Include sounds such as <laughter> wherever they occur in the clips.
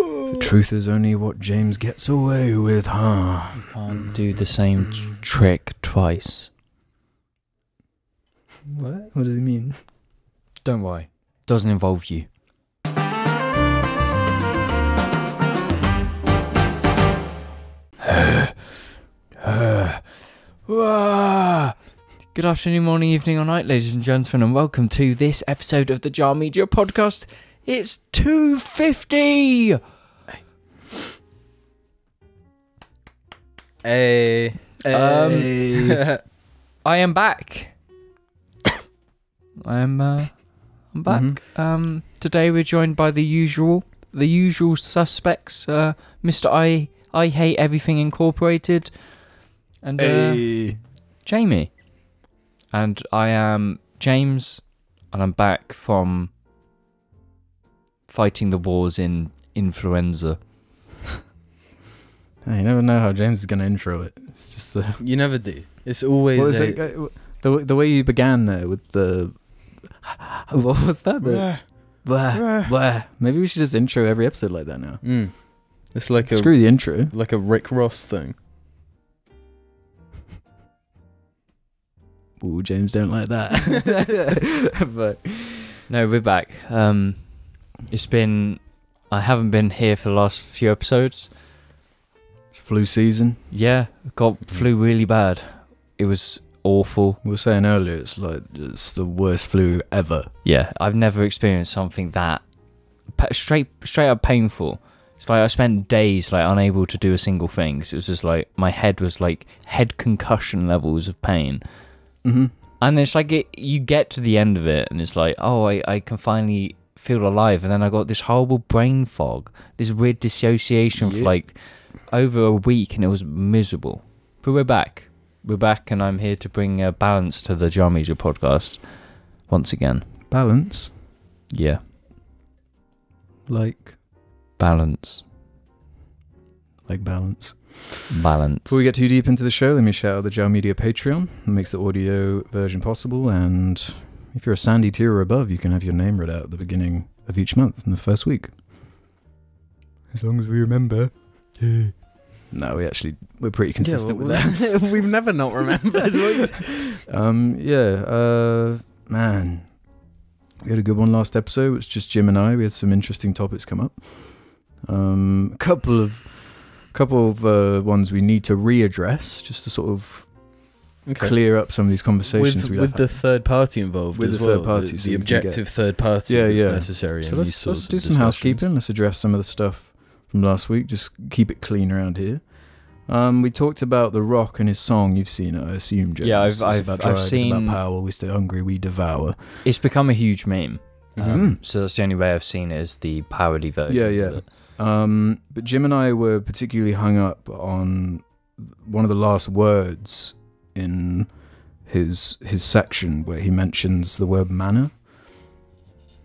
The truth is only what James gets away with, huh? You Can't do the same trick twice. What? What does he mean? Don't worry. Doesn't involve you. Good afternoon, morning, evening, or night, ladies and gentlemen, and welcome to this episode of the Jar Media Podcast. It's 250! Hey. Um, <laughs> I am back. I'm uh, I'm back. Mhm. Um, today we're joined by the usual, the usual suspects. Uh, Mr. I I hate everything incorporated, and uh, Hey. Jamie, and I am James, and I'm back from fighting the wars in influenza. Hey, <laughs> you never know how James is going to intro it. It's just the. You never do. It's always What a, it? uh, The, the way you began there with the. <laughs> What was that? The, blah, blah. Maybe we should just intro every episode like that now. Mm. It's like a Screw the intro. like a Rick Ross thing. Ooh, James don't like that. <laughs> but No, we're back. Um, it's been I haven't been here for the last few episodes. it's flu season. Yeah, got flu really bad. It was awful. We were saying earlier, it's like it's the worst flu ever. Yeah, I've never experienced something that straight straight up painful. It's like I spent days like unable to do a single thing. 'cause it was just like my head was like head concussion levels of pain. Mm-hmm. And it's like it, you get to the end of it, and it's like, oh, I, I can finally feel alive. And then I got this horrible brain fog, this weird dissociation for like over a week, and it was miserable. But we're back. We're back, and I'm here to bring a balance to the Jar Media podcast once again. Balance, Yeah, like balance, like balance. balance. Before we get too deep into the show, let me shout out the Jar Media Patreon. It makes the audio version possible, and if you're a Sandy tier or above, you can have your name read out at the beginning of each month in the first week. As long as we remember. No, we actually we're pretty consistent with that. <laughs> We've never not remembered. <laughs> <laughs> Um, yeah, uh, man, we had a good one last episode. It was just Jim and I. We had some interesting topics come up. Um, a couple of, couple of uh, ones we need to readdress just to sort of okay. clear up some of these conversations With, we with the third party involved With as the well. third party, the, so the we get- objective third party Yeah, is yeah. necessary. so let's let's do some housekeeping. Let's address some of the stuff from last week. Just keep it clean around here. Um, we talked about The Rock and his song. You've seen it, I assume, James. Yeah, I've- It's I've- about I've drugs, it's seen- about power. We stay hungry, we devour. it's become a huge meme. Um, Mhm. So that's the only way I've seen it is the parody version. Yeah, of yeah. it. Um, but Jim and I were particularly hung up on one of the last words in his his section where he mentions the word mana.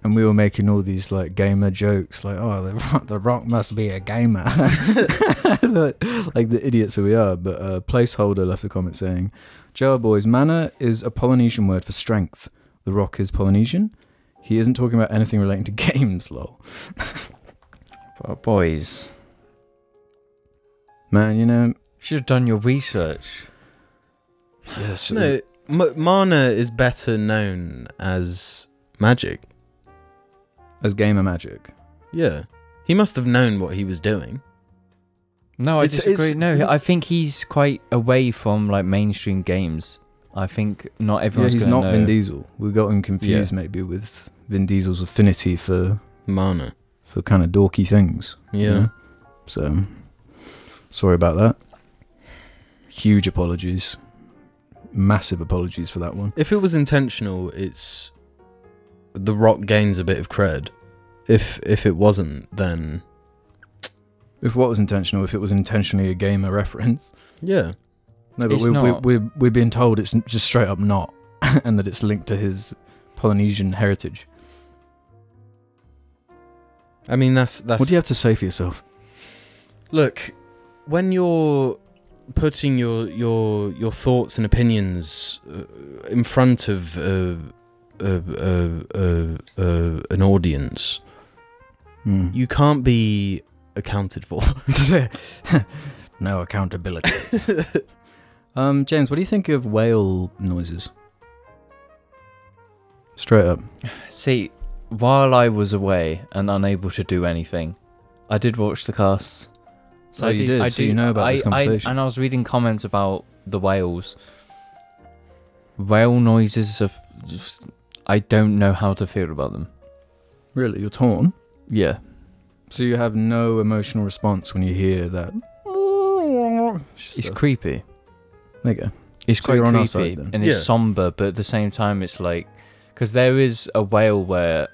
And we were making all these like gamer jokes, like, "Oh, the Rock, the Rock must be a gamer," <laughs> like, like the idiots who we are. But a placeholder left a comment saying, "Jar boys, mana is a Polynesian word for strength. The Rock is Polynesian. He isn't talking about anything relating to <laughs> games, lol." But boys, Man, you know, should have done your research. Yeah, sh- No, M- Mana is better known as magic. as gamer magic. Yeah. He must have known what he was doing. No, I It's- disagree. it's- no, I think he's quite away from like mainstream games. I think not Yeah, he's not know. Vin Diesel. We got him confused maybe with Vin Diesel's affinity for Mana. for kind of dorky things. you Yeah. know? So sorry about that. Huge apologies. Massive apologies for that one. If it was intentional, it's the Rock gains a bit of cred. If if it wasn't, then If what was intentional, if it was intentionally a gamer reference. yeah, No, but It's we, we, not. we, we're being told it's just straight up not, <laughs> and that it's linked to his Polynesian heritage. I mean that's that's. What do you have to say for yourself? Look, when you're putting your your your thoughts and opinions uh, in front of uh, uh, uh, uh, uh, an audience, Hmm. you can't be accounted for. <laughs> <laughs> no accountability. um, James, what do you think of whale noises? Straight up. See, while I was away and unable to do anything, I did watch the casts. Oh, you did? So you know about I, this conversation. I, and I was reading comments about the whales. Whale noises of just. I don't know how to feel about them. Really, you're torn. Yeah. So you have no emotional response when you hear that. It's Just a- creepy. there you go. It's So quite you're on our creepy side then. and it's Yeah. somber, but at the same time, it's like because there is a whale where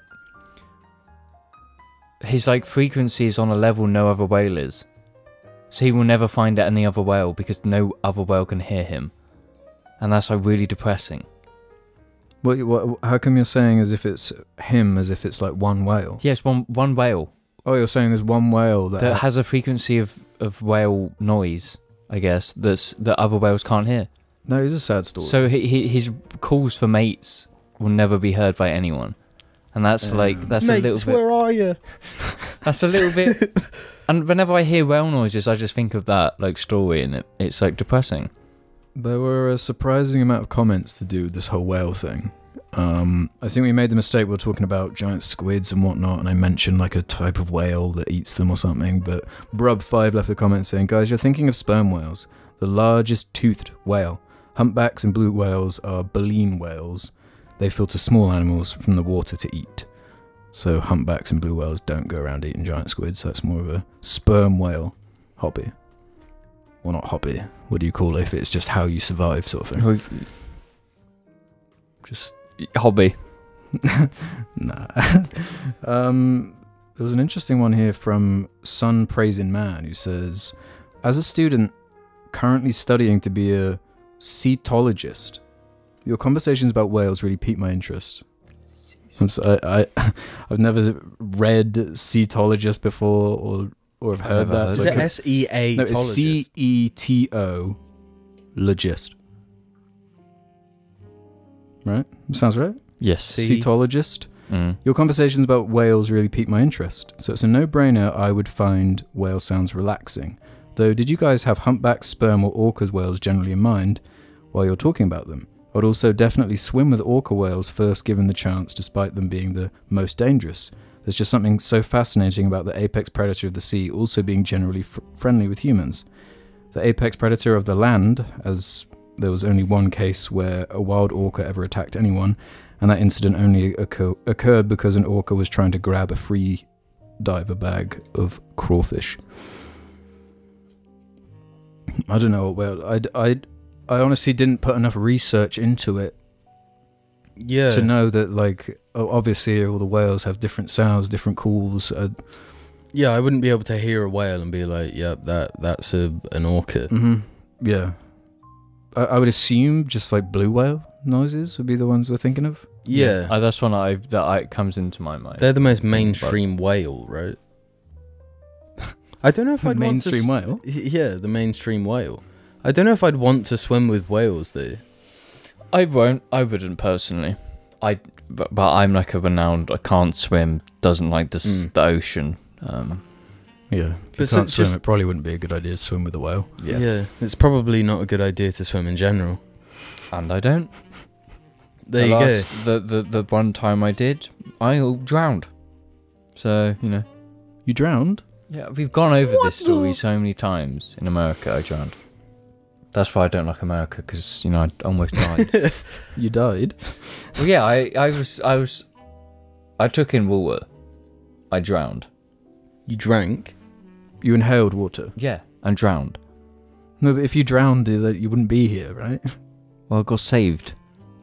his like frequency is on a level no other whale is, so he will never find any other whale because no other whale can hear him, and that's like really depressing. What, what? How come you're saying as if it's him, as if it's like one whale? Yes, one one whale Oh, you're saying there's one whale that. that has a frequency of of whale noise, I guess that's that other whales can't hear. no, it's a sad story. So he, he, his calls for mates will never be heard by anyone, and that's like that's a little bit. where are you? <laughs> That's a little bit. <laughs> and whenever I hear whale noises, I just think of that like story, and it, it's like depressing. There were a surprising amount of comments to do with this whole whale thing. Um, I think we made the mistake. We were talking about giant squids and whatnot, and I mentioned like a type of whale that eats them or something. But Brub5 left a comment saying, Guys, you're thinking of sperm whales, the largest toothed whale. Humpbacks and blue whales are baleen whales. They filter small animals from the water to eat. So humpbacks and blue whales don't go around eating giant squids. So that's more of a sperm whale hobby. Well, not hobby. What do you call it if it's just how you survive, sort of thing? Just Hobby. <laughs> nah. <laughs> um, there was an interesting one here from Sun Praising Man who says, "As a student currently studying to be a cetologist, your conversations about whales really piqued my interest." I'm so, I, I <laughs> I've never read cetologist before or or have heard that. heard so Is it S E A? no, it's C E T O logist. Right? Sounds right? Yes. Cetologist. Mm. Your conversations about whales really piqued my interest, so it's a no brainer I would find whale sounds relaxing. Though, did you guys have humpback, sperm, or orcas whales generally in mind while you're talking about them? I'd also definitely swim with orca whales first given the chance, despite them being the most dangerous. There's just something so fascinating about the apex predator of the sea also being generally fr- friendly with humans. The apex predator of the land, as there was only one case where a wild orca ever attacked anyone, and that incident only occur- occurred because an orca was trying to grab a free diver bag of crawfish. I don't know. Well, I, I, I honestly didn't put enough research into it Yeah. to know that, like, obviously all the whales have different sounds, different calls. Uh, Yeah, I wouldn't be able to hear a whale and be like, "Yep, that that's a an orca." hmm Yeah. I, I would assume just like blue whale noises would be the ones we're thinking of. Yeah, Uh, that's one I that I, comes into my mind. they're the most mainstream whale, right? <laughs> I don't know if I'd Mainstream want whale. to s- Yeah, the mainstream whale. I don't know if I'd want to swim with whales though. I won't. I wouldn't personally. I but, but I'm like a renowned. I can't swim. Doesn't like the s Mm. the ocean. Um, Yeah. If you But so can't it's swim, just- it probably wouldn't be a good idea to swim with a whale. yeah. it's probably not a good idea to swim in general. And I don't. There the you last, The, the the one time I did, I drowned. So you know. You drowned? Yeah, we've gone over What this story the- so many times. In America, I drowned. That's why I don't like America because you know I almost died. <laughs> You died? well, yeah, I, I was I was I took in water. I drowned. you drank. You inhaled water. Yeah, and drowned. No, but if you drowned, that you wouldn't be here, right? Well, I got saved.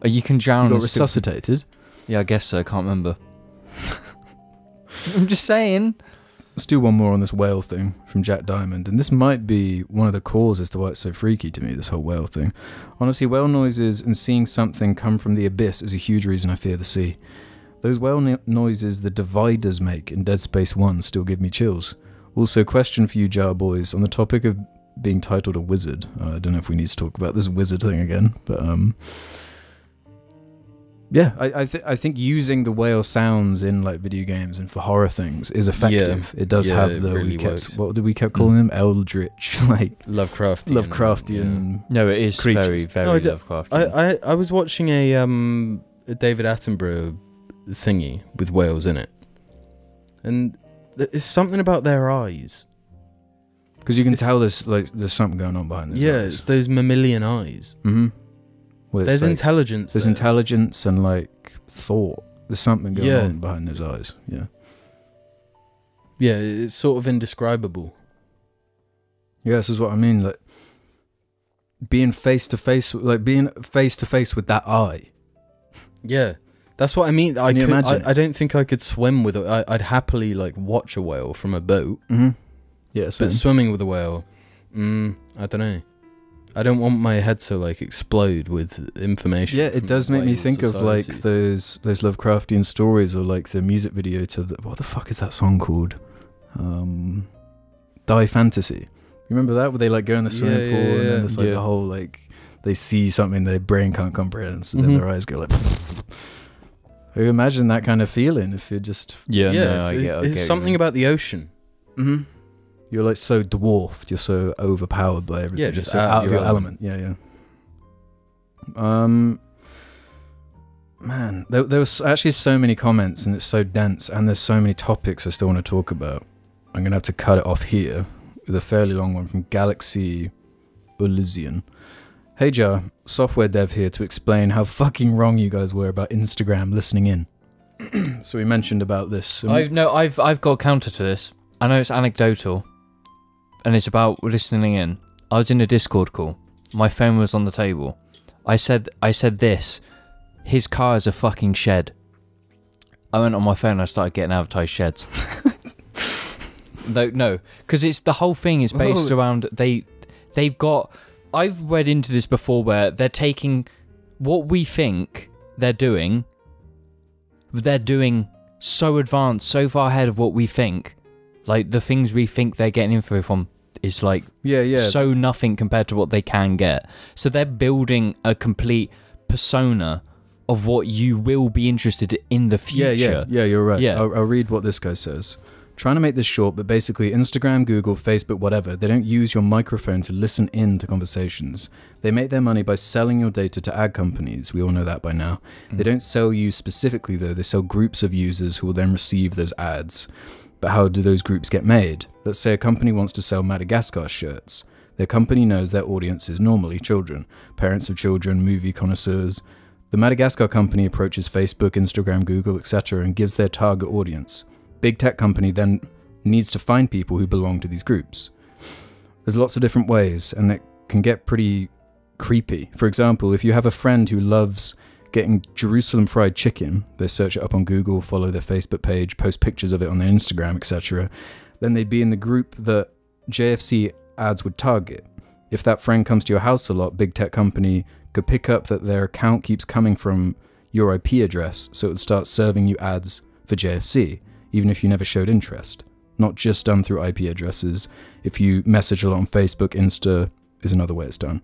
Uh, You can drown. You got resuscitated. Yeah, I guess so. I can't remember. <laughs> I'm just saying. Let's do one more on this whale thing from Jack Diamond, and this might be one of the causes to why it's so freaky to me. This whole whale thing. Honestly, whale noises and seeing something come from the abyss is a huge reason I fear the sea. Those whale no- noises the dividers make in Dead Space One still give me chills. Also, question for you, Jar Boys, on the topic of being titled a wizard. Uh, I don't know if we need to talk about this wizard thing again, but um, Yeah, I I, th- I think using the whale sounds in like video games and for horror things is effective. it does Yeah, have the really we kept, works. what did we kept calling them eldritch <laughs> like Lovecraftian. Lovecraftian. No, it is Creatures. very, very No, I d- Lovecraftian. I, I I was watching a um a David Attenborough thingy with whales in it, and th- there's something about their eyes. Because you can It's- tell there's like there's something going on behind those yeah, it's those mammalian eyes. Mm-hmm. Well, There's like, intelligence. there's there. intelligence and like thought. There's something going Yeah. on behind those eyes. Yeah. Yeah, it's sort of indescribable. Yeah, this is what I mean. Like being face to face, like being face to face with that eye. Yeah, that's what I mean. I Can you could, imagine? I, I don't think I could swim with it. I, I'd happily like watch a whale from a boat, Mm-hmm. Yeah, but swimming with a whale, mm, I don't know. I don't want my head to like explode with information. Yeah, it does make me whale think of like those those Lovecraftian stories or like the music video to the what the fuck is that song called? Um, Die Fantasy. You remember that where they like go in the swimming Yeah, pool yeah, and then yeah. it's like Yeah. the whole like they see something their brain can't comprehend, so Mhm. then their eyes go like. <laughs> I imagine that kind of feeling if you're just. yeah, yeah, no, it- get, I it's something you. about the ocean. Mm-hmm. You're like so dwarfed. You're so overpowered by everything. Yeah, you're just so out out of of your your element. Yeah, yeah. Um, man, there, there was actually so many comments, and it's so dense, and there's so many topics I still want to talk about. I'm gonna have to cut it off here with a fairly long one from Galaxy Elysian. Hey Jar, software dev here to explain how fucking wrong you guys were about Instagram listening in. <clears throat> so we mentioned about this. I've no, I've I've got a counter to this. I know it's anecdotal, and it's about listening in. I was in a Discord call. My phone was on the table. I said I said this. His car is a fucking shed. I went on my phone. and I started getting advertised sheds. <laughs> no, no, because it's the whole thing is based Oh. around they they've got. I've read into this before where they're taking what we think they're doing. They're doing so advanced, so far ahead of what we think. Like the things we think they're getting info from is like yeah, yeah. so nothing compared to what they can get. So they're building a complete persona of what you will be interested in the future. Yeah, yeah, yeah. You're right. Yeah. I'll, I'll read what this guy says. Trying to make this short, but basically, Instagram, Google, Facebook, whatever, they don't use your microphone to listen in to conversations. They make their money by selling your data to ad companies. We all know that by now. They mm. don't sell you specifically, though. They sell groups of users who will then receive those ads. But how do those groups get made? Let's say a company wants to sell Madagascar shirts. Their company knows their audience is normally children, parents of children, movie connoisseurs. The Madagascar company approaches Facebook, Instagram, Google, etc., and gives their target audience. Big tech company then needs to find people who belong to these groups. There's lots of different ways, and it can get pretty creepy. For example, if you have a friend who loves getting Jerusalem fried chicken, they search it up on Google, follow their Facebook page, post pictures of it on their Instagram, etc., then they'd be in the group that JFC ads would target. If that friend comes to your house a lot, big tech company could pick up that their account keeps coming from your IP address, so it would start serving you ads for JFC, even if you never showed interest. Not just done through IP addresses. If you message a lot on Facebook, Insta is another way it's done.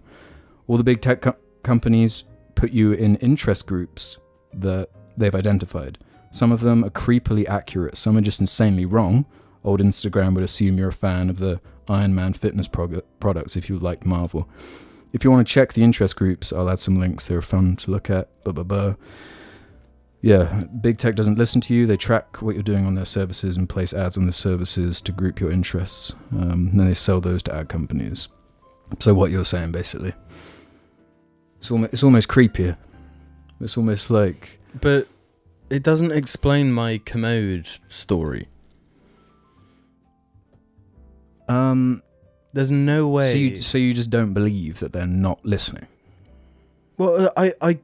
All the big tech co- companies put you in interest groups that they've identified. Some of them are creepily accurate, some are just insanely wrong. Old Instagram would assume you're a fan of the Iron Man fitness products if you like Marvel. If you want to check the interest groups, I'll add some links. They're fun to look at. Blah, blah, blah. Yeah, big tech doesn't listen to you. They track what you're doing on their services and place ads on the services to group your interests. Um, then they sell those to ad companies. So what you're saying, basically, it's almost it's almost creepier. It's almost like But it doesn't explain my commode story. um. There's no way. So you so you just don't believe that they're not listening. well, uh, I, I,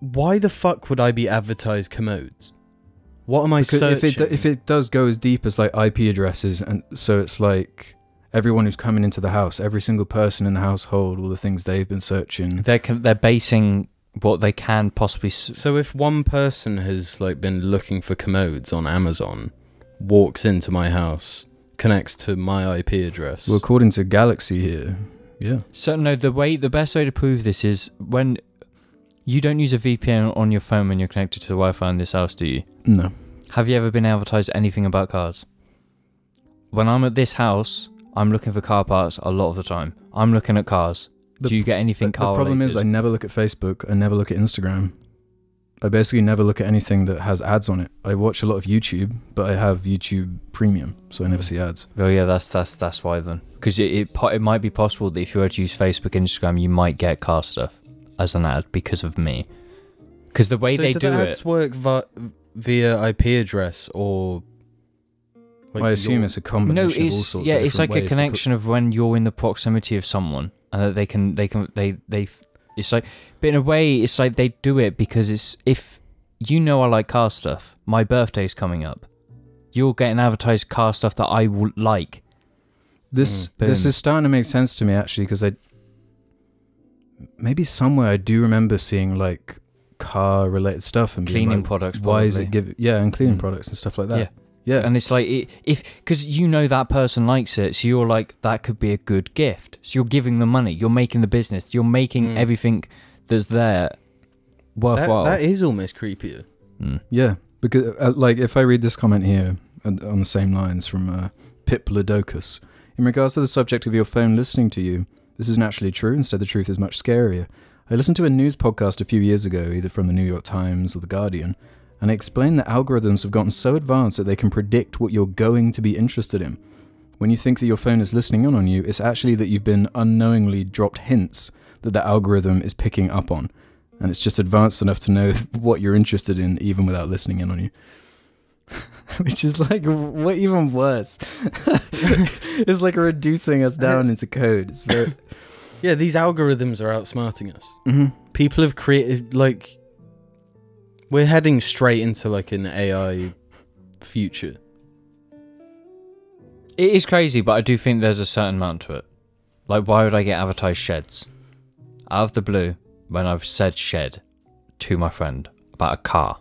why the fuck would I be advertised commodes? What am I Because searching? if it if it does go as deep as like IP addresses, and so it's like everyone who's coming into the house, every single person in the household, all the things they've been searching. They're con- they're basing what they can possibly. S- so if one person has like been looking for commodes on Amazon, walks into my house, connects to my IP address. Well, according to Galaxy here, yeah. So no, the way the best way to prove this is when You don't use a VPN on your phone when you're connected to the Wi-Fi in this house, do you? No. Have you ever been advertised anything about cars? When I'm at this house, I'm looking for car parts a lot of the time. I'm looking at cars. The- do you get anything The, the car problem is, I never look at Facebook. I never look at Instagram. I basically never look at anything that has ads on it. I watch a lot of YouTube, but I have YouTube Premium, so I never see ads. Oh yeah, that's that's that's why then. Because it, it it might be possible that if you were to use Facebook, Instagram, you might get car stuff as an ad because of me. Because the way so they do do the it, ads work via IP address or? Like I assume it's a no, combination of all it's sorts yeah, it's like a connection of when you're in the proximity of someone, and that they can they can they they. It's like, but in a way, it's like they do it because it's if you know I like car stuff. My birthday's coming up. You're getting advertised car stuff that I will like. This Mm, this is starting to make sense to me actually because I maybe somewhere I do remember seeing like car related stuff and being Cleaning like, products, Why is it probably. give yeah and cleaning Mm. products and stuff like that. Yeah. Yeah. And it's like it, if because you know that person likes it, so you're like that could be a good gift. So you're giving the money, you're making the business, you're making Mm. everything that's there That, worthwhile. that is almost creepier. Mm. Yeah, because uh, like if I read this comment here on the same lines from uh, Pip Lodocus, in regards to the subject of your phone listening to you, this is naturally true. Instead, the truth is much scarier. I listened to a news podcast a few years ago, either from the New York Times or the Guardian, and it explained that algorithms have gotten so advanced that they can predict what you're going to be interested in. When you think that your phone is listening in on you, it's actually that you've been unknowingly dropped hints that the algorithm is picking up on and it's just advanced enough to know <laughs> what you're interested in even without listening in on you <laughs> which is like what even worse <laughs> it's like reducing us down into code it's very Yeah, these algorithms are outsmarting us. Mhm. People have created like we're heading straight into like an AI future. It is crazy, but I do think there's a certain amount to it. Like, why would I get advertised sheds? Out of the blue, when I've said shed to my friend about a car.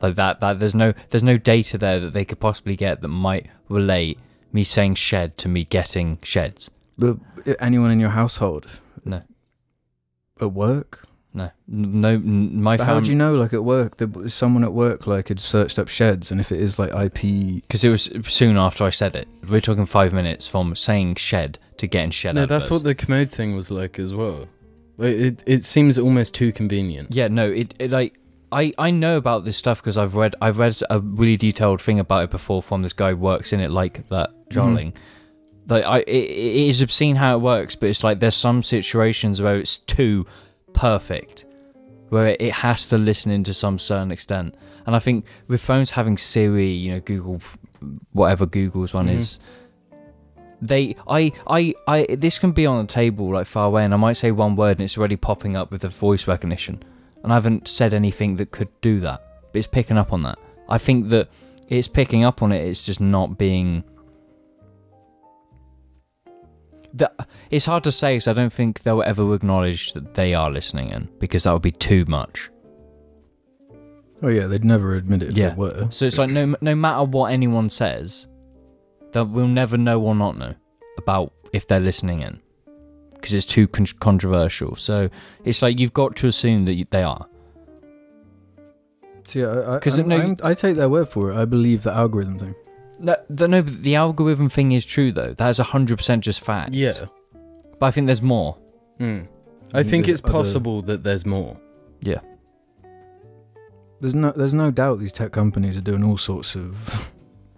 Like that, that there's no there's no data there that they could possibly get that might relate me saying shed to me getting sheds. but uh, anyone in your household No. at work No, no, my but how do you know like at work that someone at work like had searched up sheds and if it is like ip Because it was soon after I said it. We're talking five minutes from saying shed to getting shed. no, that's adverts. what the commode thing was like as well. Like, it it seems almost too convenient. Yeah, no, it, it like I I know about this stuff because I've read I've read a really detailed thing about it before from this guy who works in it like that mm-hmm. Jarling. Like I it, it is obscene how it works, but it's like there's some situations where it's too perfect, where it has to listen in to some certain extent. And I think with phones having Siri, you know, Google, whatever Google's one Mhm. is, they I I I this can be on the table like far away, and I might say one word and it's already popping up with the voice recognition, and I haven't said anything that could do that, but it's picking up on that. I think that it's picking up on it. It's just not being. That it's hard to say because I don't think they'll ever acknowledge that they are listening in because that would be too much. oh yeah they'd never admit it if Yeah. they were So it's like no no matter what anyone says, that we'll never know or not know about if they're listening in because it's too con- controversial. So it's like you've got to assume that you, they are. See, I, I, no- I take their word for it. I believe the algorithm thing. No, the, no, but the algorithm thing is true though. That is hundred percent just fact. Yeah. but I think there's more. Mm. I think there's it's other- possible that there's more. Yeah, There's no, there's no doubt these tech companies are doing all sorts of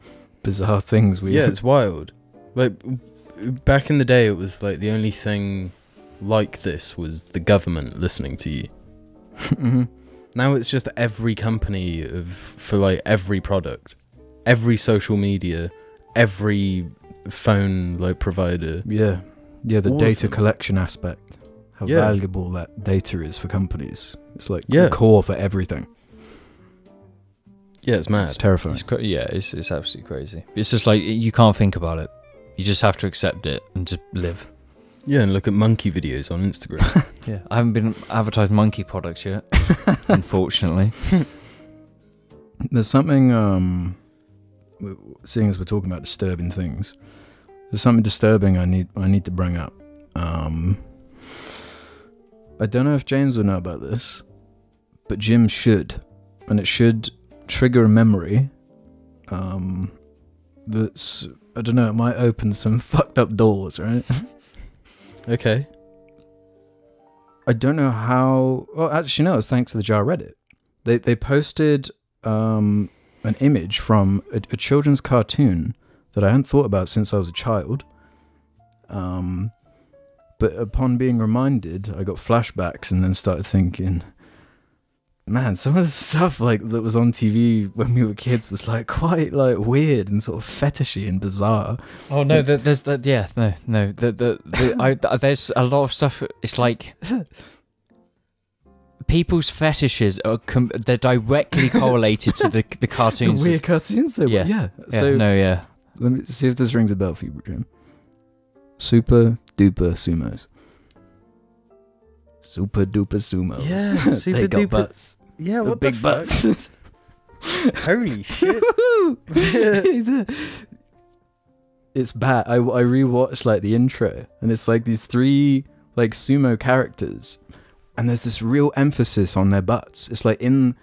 <laughs> bizarre things. We Yeah, <laughs> it's wild. Like back in the day, it was like the only thing like this was the government listening to you. Mhm. Now it's just every company of for like every product, every social media, every phone like provider. Yeah, yeah. The All data collection aspect, how Yeah. valuable that data is for companies. It's like Yeah. the core for everything. Yeah, it's mad. It's terrifying. it's cra- yeah, it's it's absolutely crazy. It's just like you can't think about it. You just have to accept it and just live. Yeah, and look at monkey videos on Instagram. <laughs> Yeah, I haven't been advertised monkey products yet, <laughs> unfortunately. There's something. Um, w- seeing as we're talking about disturbing things, there's something disturbing I need I need to bring up. Um, I don't know if James would know about this, but Jim should, and it should trigger a memory. Um, that's I don't know. It might open some <laughs> fucked up doors, right? <laughs> Okay. I don't know how. Well, actually, no. It's thanks to the Jar Reddit. They they posted um, an image from a, a children's cartoon that I hadn't thought about since I was a child. Um, but upon being reminded, I got flashbacks and then started thinking, man, some of the stuff like that was on TV when we were kids was like quite like weird and sort of fetishy and bizarre. Oh no, there- there's that. Yeah, no, no. The the, the <laughs> I, there's a lot of stuff. It's like <laughs> people's fetishes are com- they're directly <laughs> correlated to the the The cartoons. weird cartoons they Yeah. were. Yeah. yeah, So no, yeah. Let me see if this rings a bell for you, Jim. Super duper sumos. Super duper sumos. Yeah, <laughs> they got duper- butts. Yeah, The what big the fuck? butts. <laughs> Holy shit. it's bad. I, I rewatched like the intro, and it's like these three like sumo characters, and there's this real emphasis on their butts. It's like in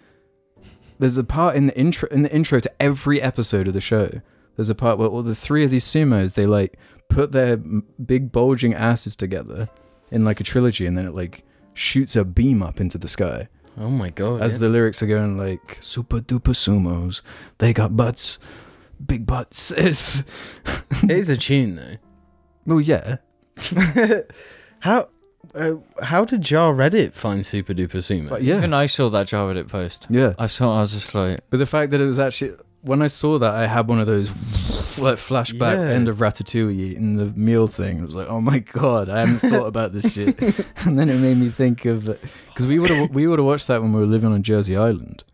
there's a part in the intro in the intro to every episode of the show. There's a part where all the three of these sumos they like put their big bulging asses together in like a trilogy, and then it like shoots a beam up into the sky Oh my god. as yeah. the lyrics are going like super duper sumos they got butts big butts <laughs> it's it is a tune though. well yeah <laughs> how uh, how did Jar Reddit find Super Duper Sumo? but yeah Even I saw that Jar Reddit post. yeah I saw. I was just like, but the fact that it was actually when i saw that i had one of those <laughs> like flashback Yeah. end of ratatouille in the meal thing it was like oh my god i haven't thought about this shit <laughs> <laughs> and then it made me think of because we would have we would have watched that when we were living on jersey island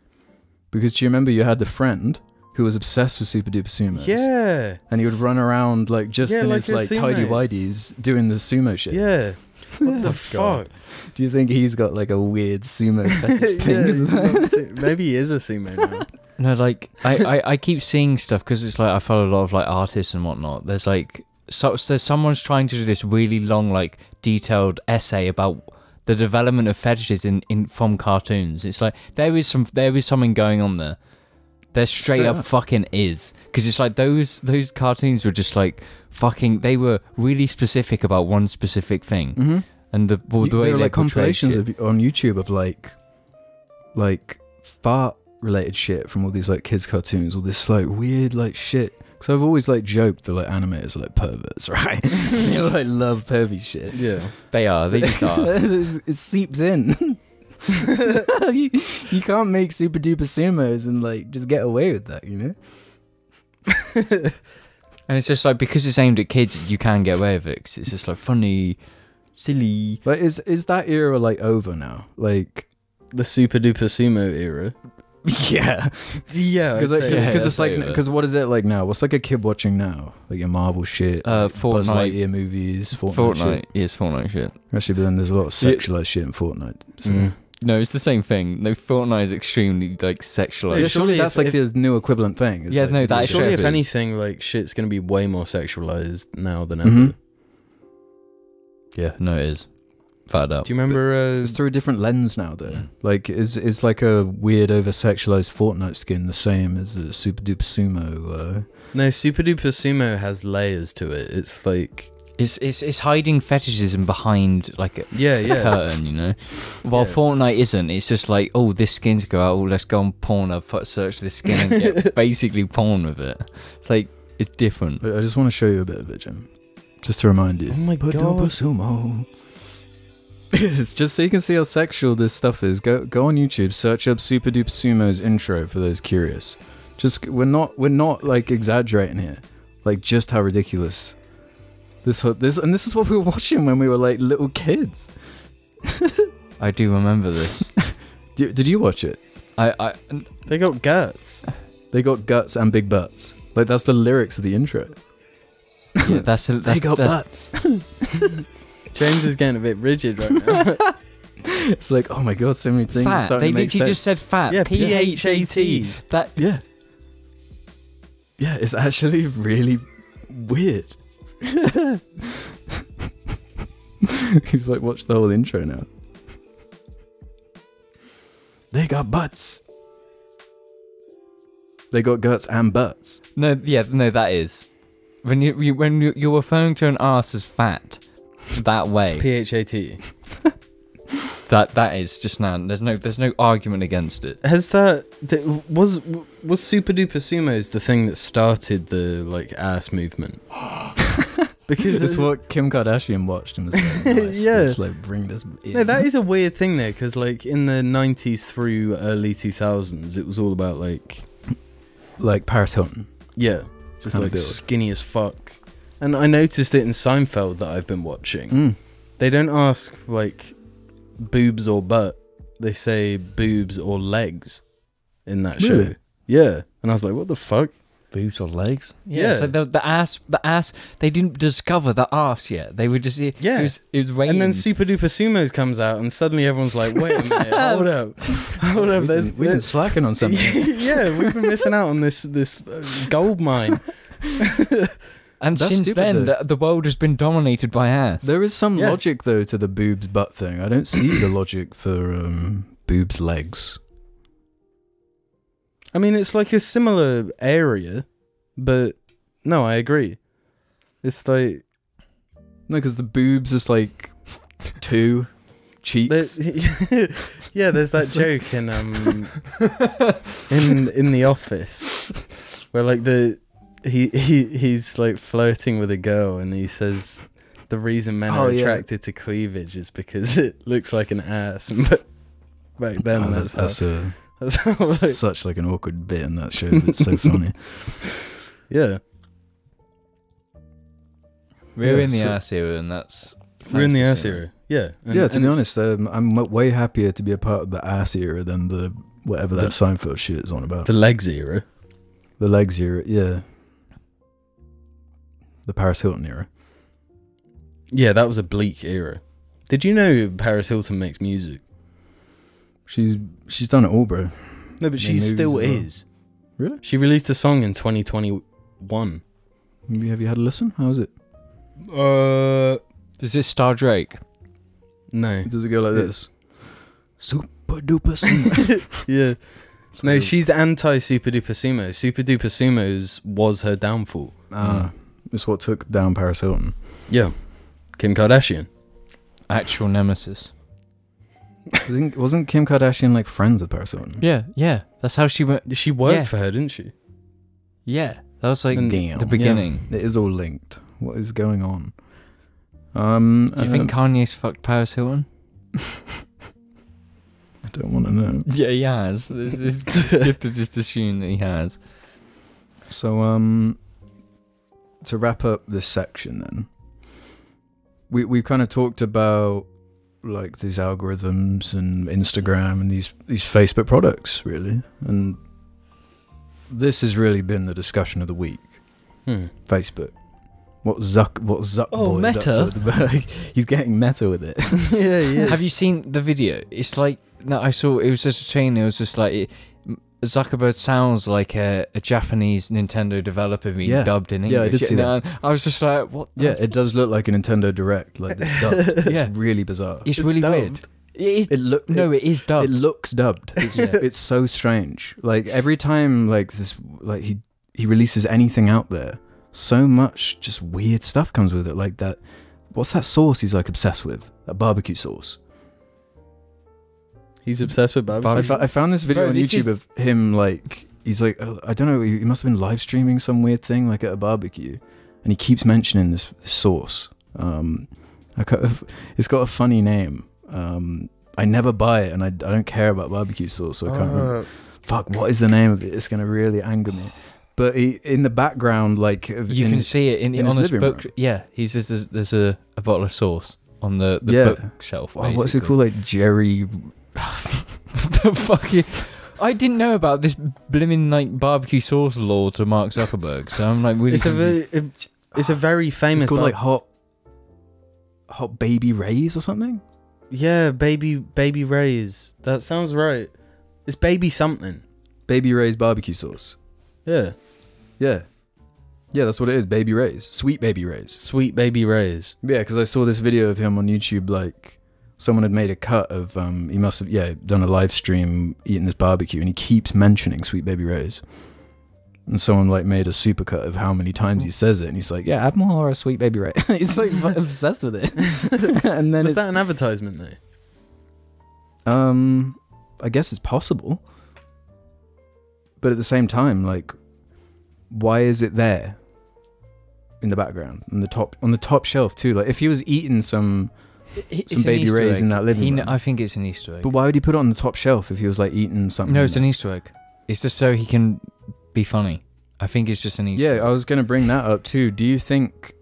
because do you remember you had the friend who was obsessed with super duper sumos Yeah, and he would run around like just Yeah, in like his like sumo. tidy whiteys doing the sumo shit. yeah. What <laughs> the Oh, fuck? God. Do you think he's got like a weird sumo <laughs> fetish thing? Yeah, isn't he's not there? a su- Maybe he is a sumo now. <laughs> no, like I, I, I keep seeing stuff because it's like I follow a lot of like artists and whatnot. There's like so there's someone's trying to do this really long like detailed essay about the development of fetishes in, in from cartoons. It's like there is some there is something going on there. There straight, Straight up, up. fucking is because it's like those those cartoons were just like fucking. They were really specific about one specific thing, Mm-hmm. and the, well, the way there are like compilations of, on YouTube of like like fart related shit from all these like kids cartoons, all this like weird like shit. Because I've always like joked that like animators are like perverts, <laughs> right? <laughs> they like love pervy shit. Yeah. They are. They just <laughs> are. it seeps in. you, you can't make super duper sumos and like just get away with that, you know? And it's just like because it's aimed at kids, you can get away with it. 'cause it's just like funny, silly. But is is that era like over now? Like, The Super Duper Sumo era. <laughs> yeah, Yeah, because I'd yeah, because it's like because what is it like now? What's like a kid watching now? Like your Marvel shit, Uh, like Buzz Fortnite. Lightyear movies, Fortnite. Fortnite, Shit. yes, Fortnite shit. Actually, but then there's a lot of Yeah. sexualized shit in Fortnite. So. Mm. No, it's the same thing. No, Fortnite is extremely like sexualized. Yeah, Surely surely that's like if- the new equivalent thing. It's Yeah, like no, the- that is Surely, true. if is. anything, like shit's gonna be way more sexualized now than ever. Mhm. Yeah, no, it is. Fat up. Do you remember? Uh, It's through a different lens now, though. Mm. Like, is is like a weird over sexualized Fortnite skin the same as a super duper sumo? Uh, no, Super Duper Sumo has layers to it. It's like, It's it's it's hiding fetishism behind like a yeah, yeah. curtain, you know. While Yeah. Fortnite isn't. It's just like, oh, this skin's go out. Oh, let's go on Pornhub, put- search this skin, and get <laughs> basically porn with it. It's like it's different. I I just want to show you a bit of it, Jim, just to remind you. Oh my god. duper sumo. <laughs> it's just so you can see how sexual this stuff is. Go go on YouTube, search up Super Duper Sumo's intro for those curious. Just we're not we're not like exaggerating here, like just how ridiculous this this and this is what we were watching when we were like little kids. I do remember this. <laughs> Did, did you watch it? I I They got guts. They got guts and big butts. Like that's the lyrics of the intro. yeah, <laughs> that's a, that's, they got that's butts. <laughs> James is getting a bit rigid right now. it's like oh my god, so many things fat. starting They to make literally sense. just said fat. yeah, P H A T. P-H-A-T. That Yeah. Yeah, it's actually really weird. <laughs> You've like watched the whole intro now. They got butts. They got guts and butts. No, yeah, no, that is when you, you when you, you're referring to an ass as fat. That way, P H A T. <laughs> that that is just now. There's no there's no argument against it. Has that th- was was Super Duper Sumos the thing that started the like ass movement? <laughs> because It's it- what Kim Kardashian watched and was like, nice, Yeah. let's like bring this in. no, that is a weird thing there because like in the '90s through early 2000s, it was all about like like Paris Hilton. yeah, just like skinny as fuck. And I noticed it in Seinfeld that I've been watching. Mm. They don't ask like boobs or butt. They say boobs or legs in that show. Yeah. And I was like, what the fuck? Boobs or legs? Yeah. So the, the ass, the ass. They didn't discover the ass yet. They were just yeah. Yeah. It was, it was. And then Super Duper Sumos comes out, and suddenly everyone's like, wait a minute, <laughs> hold up. Hold up. We've There's, been, we've been slacking on something. <laughs> yeah, we've been missing out on this this uh, gold mine. <laughs> and That's since then, the, the world has been dominated by ass. There is some Yeah. logic though to the boobs butt thing. I don't see the logic for um, boobs legs. I mean, it's like a similar area, but no, I agree. It's like No, because the boobs is like two cheeks. there- <laughs> yeah, there's that It's like- joke in um in in the office where like the he he he's like flirting with a girl and he says the reason men Oh, are yeah. attracted to cleavage is because <laughs> it looks like an ass. <laughs> But back then, Oh, that's, that's, that's a <laughs> that's how like, such like an awkward bit in that show. But it's so funny. yeah. We're Yeah, in the so- ass era, and that's. We're in the ass cinema. era. Yeah. and- yeah, to be honest, um, I'm way happier to be a part of the ass era than the whatever that The- Seinfeld shit is on about. the legs era. The legs era, yeah. The Paris Hilton era. Yeah, that was a bleak era. Did you know Paris Hilton makes music? She's she's done it all, bro. No, but she still well. is. Really? She released a song in 2021. Have you had a listen? How is it? Uh, Does this star Drake? no. Does it go like Yeah. this? Super duper super. <laughs> yeah. No, she's anti Super Duper Sumo. Super Duper Sumos was her downfall. ah, it's what took down Paris Hilton. Yeah. Kim Kardashian. Actual nemesis. Wasn't, wasn't Kim Kardashian like friends with Paris Hilton? Yeah, yeah. That's how she went. She worked Yeah. for her, didn't she? Yeah, that was like Damn. the beginning. It is all linked. What is going on? Um, Do you think um, Kanye's fucked Paris Hilton? <laughs> I don't want to know. Yeah, he has. It's, it's, <laughs> you have to just assume that he has. So, um, to wrap up this section, then we we kind of talked about like these algorithms and Instagram and these these Facebook products, really, and this has really been the discussion of the week. Hmm. Facebook. What Zuck? What Zuck? Oh, boy Meta? to with the- <laughs> He's getting meta with it. <laughs> yeah, yeah. <laughs> Have you seen the video? It's like no, I saw it was just a chain. It was just like it, Zuckerberg sounds like a, a Japanese Nintendo developer being Yeah. dubbed in English. Yeah, I did see And I was just like, what? the yeah, f- it does look like a Nintendo Direct. Like it's dubbed. <laughs> It's really bizarre. it's, It's really dubbed. weird. It is. It look no, it, it is it looks dubbed. It's, <laughs> Yeah. it's so strange. Like every time like this like he he releases anything out there, so much just weird stuff comes with it. Like that what's that sauce he's like obsessed with? That barbecue sauce. He's obsessed with I, barbecue. fo- I found this video Bro, on this YouTube is- of him like he's like uh, I don't know he he must have been live streaming some weird thing like at a barbecue, and he keeps mentioning this, this sauce. Um, I kind of, <laughs> it's got a funny name. Um, I never buy it, and I, I don't care about barbecue sauce, so I can't. remember. Uh, Fuck, what is the name of it? It's gonna really anger me. But he, in the background, like you in can his- see it in, in his on his living book. room. Yeah, he says there's, there's a, a bottle of sauce on the, the Yeah. bookshelf. oh, what's it called? Like Jerry. <laughs> the fuck? you- I didn't know about this blimmin' like barbecue sauce law to Mark Zuckerberg, so I'm like really. it's a confused. very, it's a very famous. It's called bar- like hot, hot baby rays or something. yeah, baby, baby Ray's. That sounds right. It's baby something. Baby Ray's barbecue sauce. Yeah, Yeah. Yeah, that's what it is. Baby Ray's. Sweet Baby Ray's. sweet baby Ray's. Yeah, because I saw this video of him on YouTube, like, someone had made a cut of um he must have yeah done a live stream eating this barbecue and he keeps mentioning Sweet Baby rose And someone like made a supercut of how many times he says it, and he's like, "Yeah, add more Sweet Baby Ray." <laughs> he's like obsessed with it. <laughs> and then Was it's that an advertisement though? um, I guess it's possible, but at the same time, like, why is it there in the background, on the top, on the top shelf too? Like, if he was eating some, It's Some baby Easter rays in that living He kn- room. I think it's an Easter egg. but why would he put it on the top shelf if he was like eating something? no, it's an there? Easter egg. It's just so he can be funny. I think it's just an Easter egg. Yeah, I was gonna bring that up too. Do you think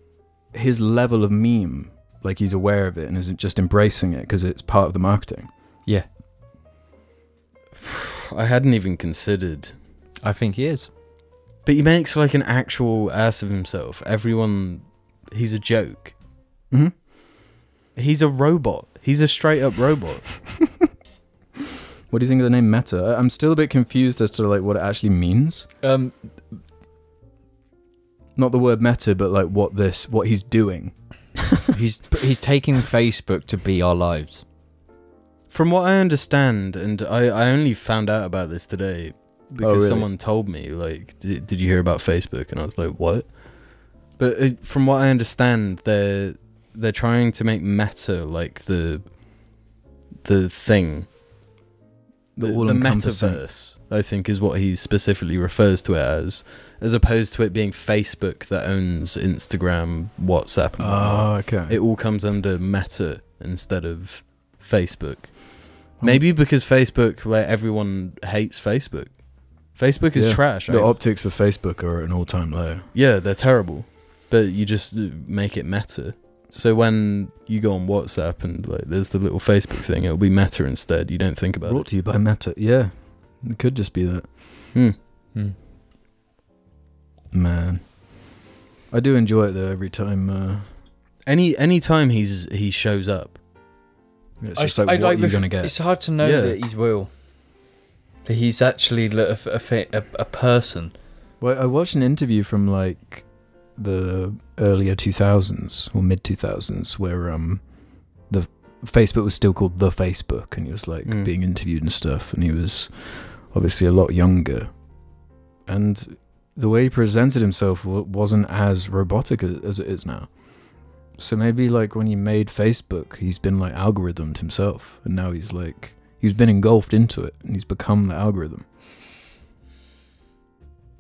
his level of meme, like he's aware of it and isn't just embracing it because it's part of the marketing? yeah, <sighs> I hadn't even considered. I think he is. But he makes like an actual ass of himself. Everyone, he's a joke. Mm-hmm. He's a robot. He's a straight up robot. <laughs> What do you think of the name Meta? I- I'm still a bit confused as to like what it actually means. Um, not the word meta, but like what this, what he's doing. <laughs> he's he's taking Facebook to be our lives. From what I understand, and I, I only found out about this today because Oh, really? someone told me, like, did, did you hear about Facebook? And I was like, what? But uh, from what I understand, they're they're trying to make Meta like the the thing, The the, the metaverse. I think is what he specifically refers to it as, as opposed to it being Facebook that owns Instagram, WhatsApp. And. Oh, okay. it all comes under Meta instead of Facebook. Maybe because Facebook, like everyone hates Facebook. Facebook is Yeah. trash. the optics for Facebook are at an all-time low. yeah, they're terrible. But you just uh, make it Meta. So when you go on WhatsApp and like there's the little Facebook thing, it'll be Meta instead. You don't think about it. Brought it. to you by Meta. Yeah, it could just be that. Hmm. Hmm. Man, I do enjoy it though. Every time, uh, Any any time he's he shows up, it's just s- like, I what are you bef- gonna get? It's hard to know Yeah. that he's real. That he's actually li- a, a, fa- a, a person. Well, I watched an interview from like the earlier 2000s or mid 2000s where um the Facebook was still called the Facebook and he was like Mm. being interviewed and stuff and he was obviously a lot younger and the way he presented himself wasn't as robotic as, as it is now. So maybe like when he made Facebook, he's been like algorithmed himself and now he's like he's been engulfed into it and he's become the algorithm.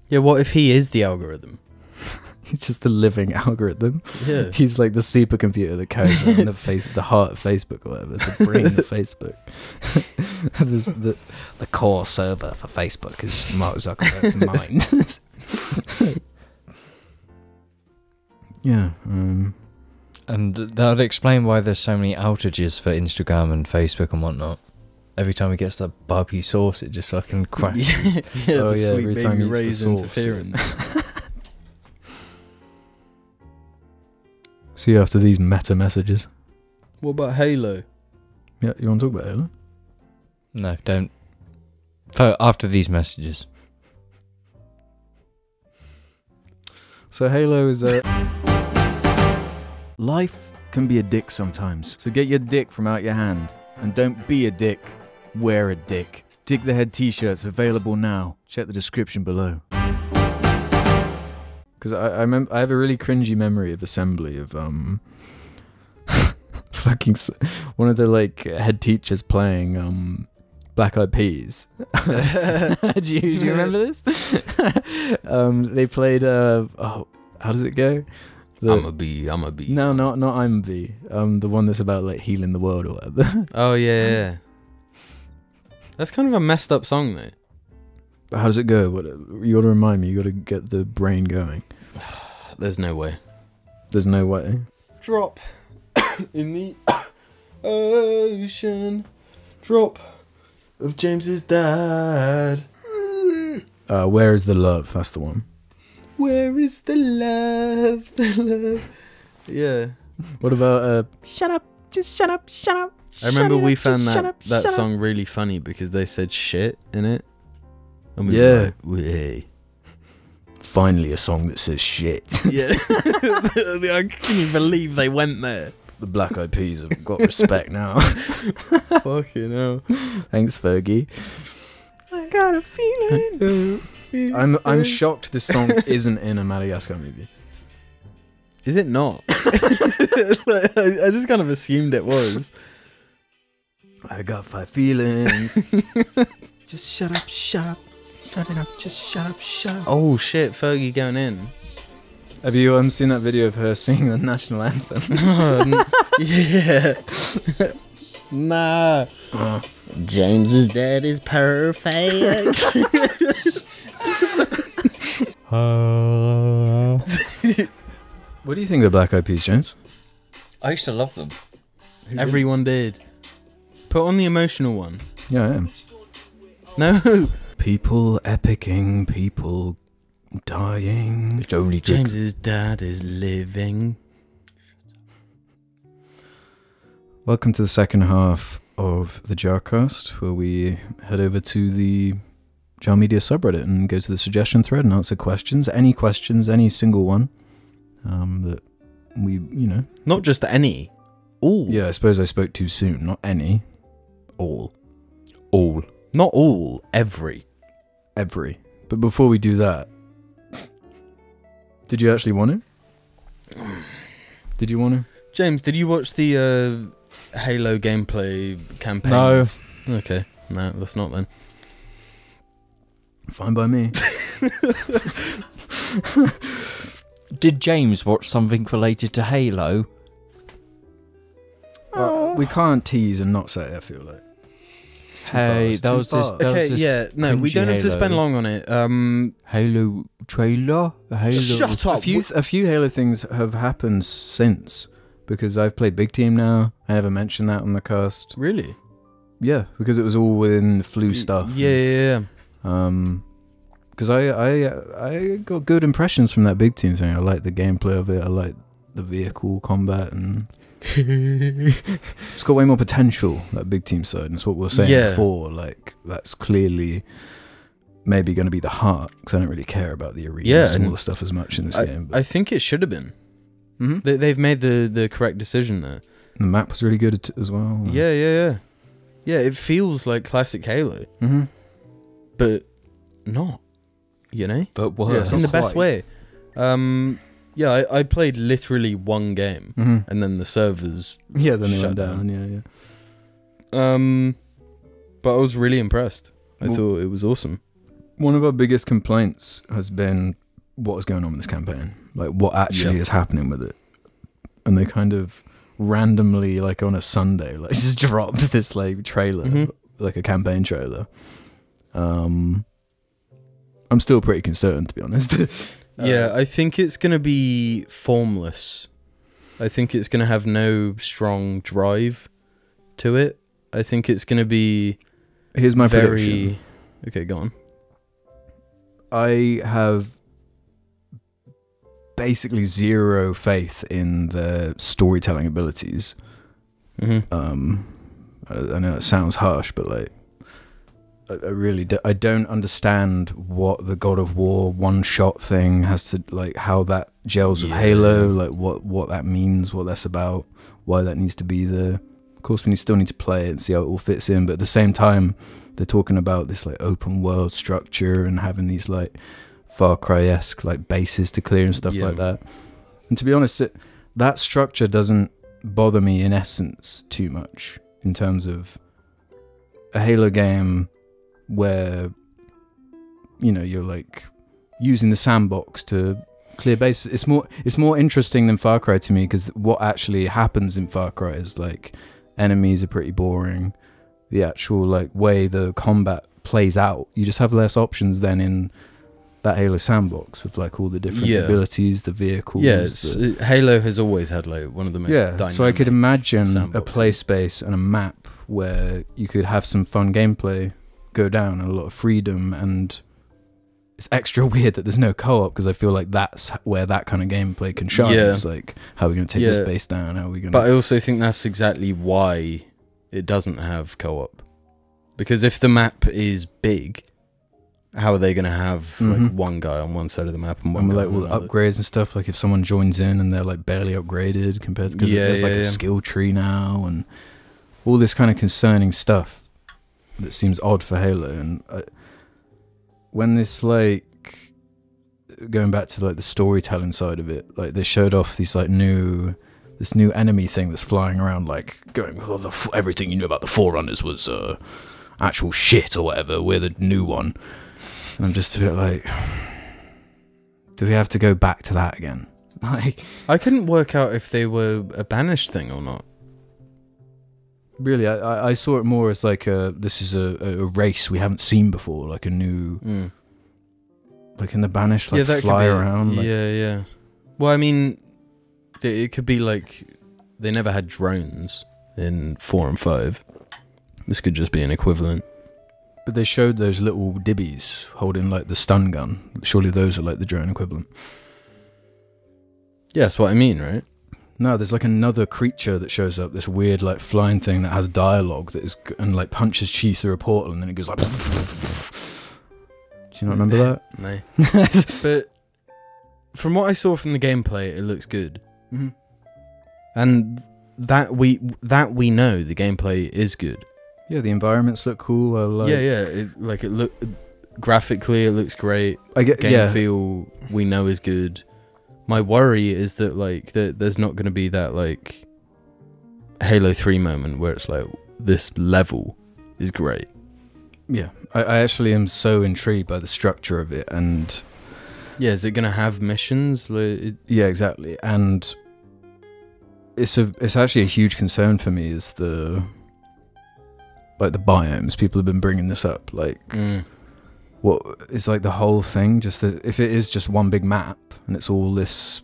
yeah. What if he is the algorithm? <laughs> He's just the living <laughs> algorithm. Yeah. He's like the supercomputer that carries around the face, the heart of Facebook or whatever, the brain of <laughs> Facebook. this, the the core server for Facebook is Mark Zuckerberg's mind. yeah. Um, And that would explain why there's so many outages for Instagram and Facebook and whatnot. Every time he gets that barbecue sauce, it just fucking cracks. yeah, Oh, yeah, sweet every time he eats the sauce, interference. See you after these meta messages. what about Halo? Yeah, you want to talk about Halo? no, don't. For, after these messages. So Halo is a. <laughs> Life can be a dick sometimes. So get your dick from out your hand. And don't be a dick, wear a dick. Dick the Head t shirts available now. Check the description below. Because I, I, remember, I have a really cringy memory of assembly of um <laughs> fucking s- one of the like head teachers playing um Black Eyed Peas. <laughs> do, you, do you remember this? <laughs> um, they played uh oh how does it go? The- I'm a bee. I'm a bee. no, not not I'm V. Um, the one that's about like healing the world or whatever. Oh yeah, yeah. That's kind of a messed up song though. But how does it go? What you got to remind me. You got to get the brain going. <sighs> There's no way. There's no way. Drop <coughs> in the <coughs> ocean. Drop of James's dad. Uh, where is the love? That's the one. Where is the love? <laughs> The love. Yeah. What about uh? Shut up! Just shut up! Shut up! I remember we up, found that up, that shut up. song really funny because they said shit in it. And we Yeah. were like, "Way." Finally, a song that says shit. <laughs> Yeah. <laughs> I can't even believe they went there. The Black Eyed Peas have got respect now. <laughs> Fucking hell. Thanks, Fergie. I got a feeling. I'm I'm shocked this song isn't in a Madagascar movie. Is it not? I, I just kind of assumed it was. I got five feelings. just shut up, shut up, shut it up, just shut up, shut up. Oh shit, Fergie going in. Have you um, seen that video of her <laughs> singing the national anthem? <laughs> <laughs> yeah. nah. Uh, James's dad is perfect. what do you think of the Black Eyed Peas, James? I used to love them. Everyone did. Put on the emotional one. Yeah, I am. No. People epicing, people dying. It's only good. James's dad is living. Welcome to the second half of the Jarcast, where we head over to the Jar Media subreddit and go to the suggestion thread and answer questions. Any questions, any single one um, that we, you know. Not just any. All. Yeah, I suppose I spoke too soon. Not any, all, all. Not all. Every. Every. But before we do that, did you actually want to? Did you want to? James, did you watch the uh, Halo gameplay campaign? No. Okay. No, that's not then. Fine by me. <laughs> Did James watch something related to Halo? Well, we can't tease and not say. I feel like. It's far, Hey, that too was this- far. that was okay, this yeah, no, we don't have to Halo. spend long on it. Um, Halo trailer? Halo. Shut a up. few a few Halo things have happened since because I've played Big Team now. I never mentioned that on the cast. really? Yeah, because it was all within the flu stuff. Yeah, yeah, yeah. Um, because I I I got good impressions from that Big Team thing. I like the gameplay of it. I like the vehicle combat and. <laughs> it's got way more potential that big team side and it's what we were saying Yeah. before like that's clearly maybe going to be the heart because i don't really care about the arena Yeah, and and smaller stuff as much in this I, game I think it should have been. Mhm. They, they've made the, the correct decision there. The map was really good as well. Yeah, yeah, yeah. Yeah, it feels like classic Halo, hmm but not. You know? But Yeah, in the best quite. way. Um, yeah, I, I played literally one game, hmm and then the servers. <laughs> Yeah, then they Shut went down. down. Yeah, yeah. Um, but I was really impressed. I Well- thought it was awesome. One of our biggest complaints has been what is going on with this campaign, like what actually Yeah. is happening with it, and they kind of randomly, like on a Sunday, like <laughs> just dropped this like trailer, Mhm. like a campaign trailer. Um, I'm still pretty concerned, to be honest. <laughs> yeah, Uh, I think it's gonna be formless. I think it's gonna have no strong drive to it. I think it's gonna be here's my very. prediction. Okay, go on. I have basically zero faith in the storytelling abilities. hmm Um, I, I know it sounds harsh, but like, I, I really do, I don't understand what the God of War one shot thing has to like how that gels with Yeah. Halo, like what what that means, what that's about, why that needs to be there. Of course, we still need to play it and see how it all fits in, but at the same time, they're talking about this like open world structure and having these like Far Cry esque like bases to clear and stuff Yeah. like that. And to be honest, it, that structure doesn't bother me in essence too much in terms of a Halo game where you know you're like using the sandbox to clear base. It's more it's more interesting than Far Cry to me because what actually happens in Far Cry is like enemies are pretty boring. The actual like way the combat plays out, you just have less options than in that Halo sandbox with like all the different Yeah. abilities, the vehicles. Yeah, uh, Halo has always had like one of the most. yeah, so I could imagine a play space and a map where you could have some fun gameplay go down and a lot of freedom and it's extra <laughs> weird that there's no co-op because I feel like that's where that kind of gameplay can shine. Yeah. It's like how are we going to take this Yeah. base down? How are we going to. But I also think that's exactly why it doesn't have co-op. Because if the map is big, how are they gonna have like Mhm. one guy on one side of the map and one And like all the upgrades and stuff, like if someone joins in and they're like barely upgraded compared to because Yeah, there's like yeah, a skill tree now and all this kind of concerning stuff that seems odd for Halo. And I, when this like going back to like the storytelling side of it, like they showed off these like new this new enemy thing that's flying around, like going, oh, everything you knew about the Forerunners was uh, actual shit or whatever. We're the new one, and I'm just a bit like, <sighs> do we have to go back to that again? <laughs> Like, I couldn't work out if they were a banished thing or not. Really, I, I- saw it more as like a this is a, a race we haven't seen before, like a new, Mm. like in the Banished, like that fly around. Like, yeah, yeah. Well, I mean, it could be like they never had drones in four and five. This could just be an equivalent. But they showed those little dibbies holding like the stun gun. Surely those are like the drone equivalent. Yeah, that's what I mean, right? No, there's like another creature that shows up, this weird like flying thing that has dialogue that is and like punches Chi through a portal and then it goes like. <laughs> Do you not remember that? <laughs> No. <laughs> but from what I saw from the gameplay, it looks good, mm-hmm. and that we that we know the gameplay is good. Yeah, the environments look cool. I like, yeah, yeah. It, like it look graphically, it looks great. I get Game yeah. feel we know is good. My worry is that like that there's not going to be that like Halo Three moment where it's like this level is great. Yeah, I, I actually am so intrigued by the structure of it, and Yeah, is it going to have missions? Like, it, yeah, exactly, and it's a it's actually a huge concern for me is the like the biomes. People have been bringing this up, like mm, what is like the whole thing. Just that if it is just one big map and it's all this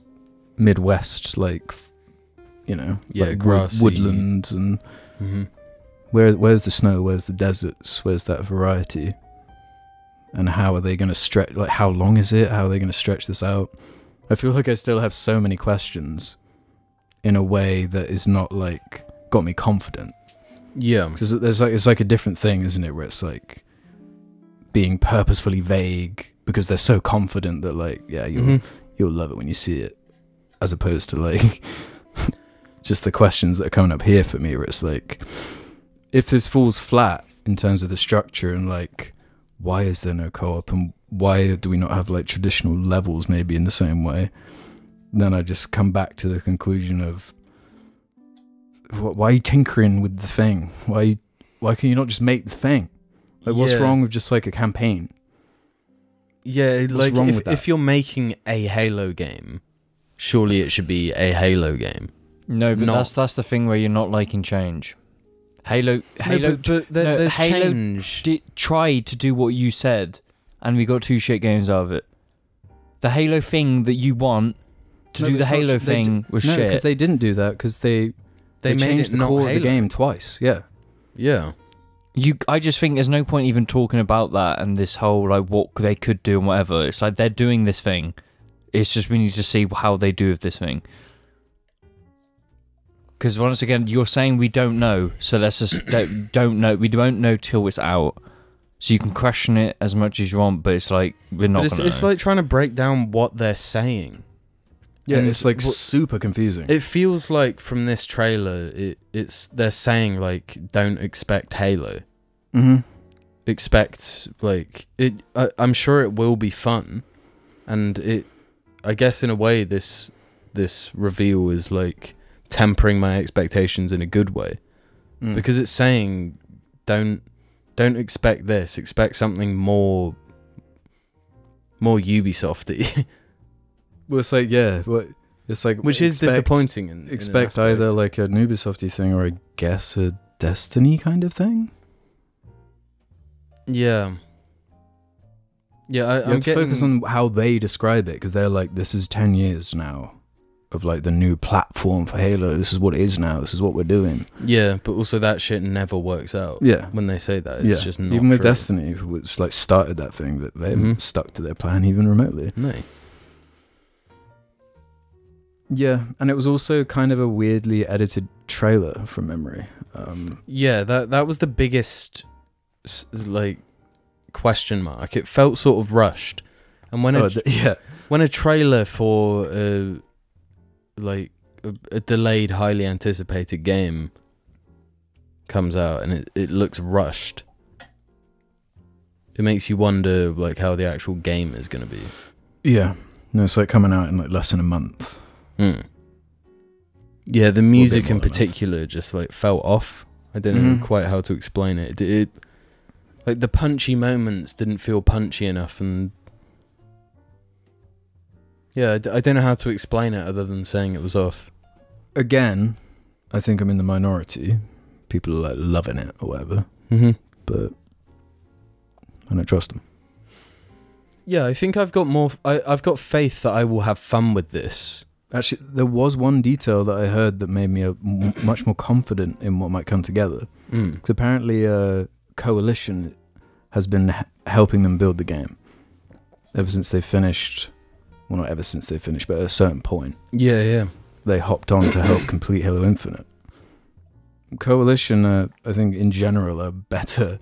Midwest, like you know, Yeah, like wood- grassy. woodland and mhm. where where's the snow? Where's the deserts? Where's that variety? And how are they going to stretch like how long is it? How are they going to stretch this out? I feel like i still have so many questions in a way that is not like got me confident. Yeah, because there's like it's like a different thing isn't it? Where it's like being purposefully vague because they're so confident that like yeah you'll Mhm. you'll love it when you see it as opposed to like <laughs> just the questions that are coming up here for me where it's like if this falls flat in terms of the structure and like why is there no co-op and why do we not have like traditional levels maybe in the same way then i just come back to the conclusion of why are you tinkering with the thing why why can you not just make the thing like what's Yeah. wrong with just like a campaign Yeah, like wrong if, with that? if you're making a Halo game, surely it should be a Halo game. No, but Not- that's that's the thing where you're not liking change. Halo, Halo no, but, but there, no, there's Halo change. did tried to do what you said, and we got two shit games out of it. The Halo thing that you want to No, do the it's not Halo sh- they thing was no shit. because they didn't do that because they they, they, made changed it the core Halo. of the game twice yeah Yeah, You, I just think there's no point even talking about that and this whole like what they could do and whatever. It's like they're doing this thing. It's just we need to see how they do with this thing. Because once again, you're saying we don't know, so let's just <coughs> don't, don't know. We don't know till it's out. So you can question it as much as you want, but it's like we're not but it's, gonna. it's know. like trying to break down what they're saying. yeah And it's like wh- super confusing It feels like from this trailer, it, it's they're saying like, don't expect Halo. Mm-hmm. Expect like it. I, I'm sure it will be fun, and it. I guess in a way, this this reveal is like tempering my expectations in a good way. Mm. because it's saying don't don't expect this expect something more more ubisofty <laughs> well it's like yeah what it's like which is disappointing in, in expect aspect. either like a Ubisofty thing or I guess a Destiny kind of thing yeah. Yeah I, you i'm have to getting focus on how they describe it because they're like this is 10 years now of like the new platform for Halo. This is what it is now. This is what we're doing. Yeah but also that shit never works out yeah. when they say that. It's yeah. just not even with true. Destiny which like started that thing that they haven't Mhm. stuck to their plan even remotely. No. Yeah and it was also kind of a weirdly edited trailer from memory. Um yeah that that was the biggest like question mark. It felt sort of rushed. And when a, Oh, th- yeah, <laughs> when a trailer for a like a, a delayed, highly anticipated game comes out and it, it looks rushed, it makes you wonder like how the actual game is going to be. yeah. No, it's like coming out in like less than a month. Mm. Yeah, the music in particular just like felt off. I don't know Mhm. quite how to explain it. it. It like the punchy moments didn't feel punchy enough, and yeah, I don't know how to explain it other than saying it was off. Again, I think I'm in the minority. People are like loving it or whatever, Mm-hmm. but I don't trust them. Yeah, I think I've got more. I, I've got faith that I will have fun with this. Actually, there was one detail that I heard that made me uh, much more confident in what might come together. Mm. Because apparently, uh, Coalition has been helping them build the game ever since they finished. Well, not ever since they finished, but at a certain point, Yeah, yeah. they hopped on to help complete Halo Infinite. Coalition, uh, I think, in general, are better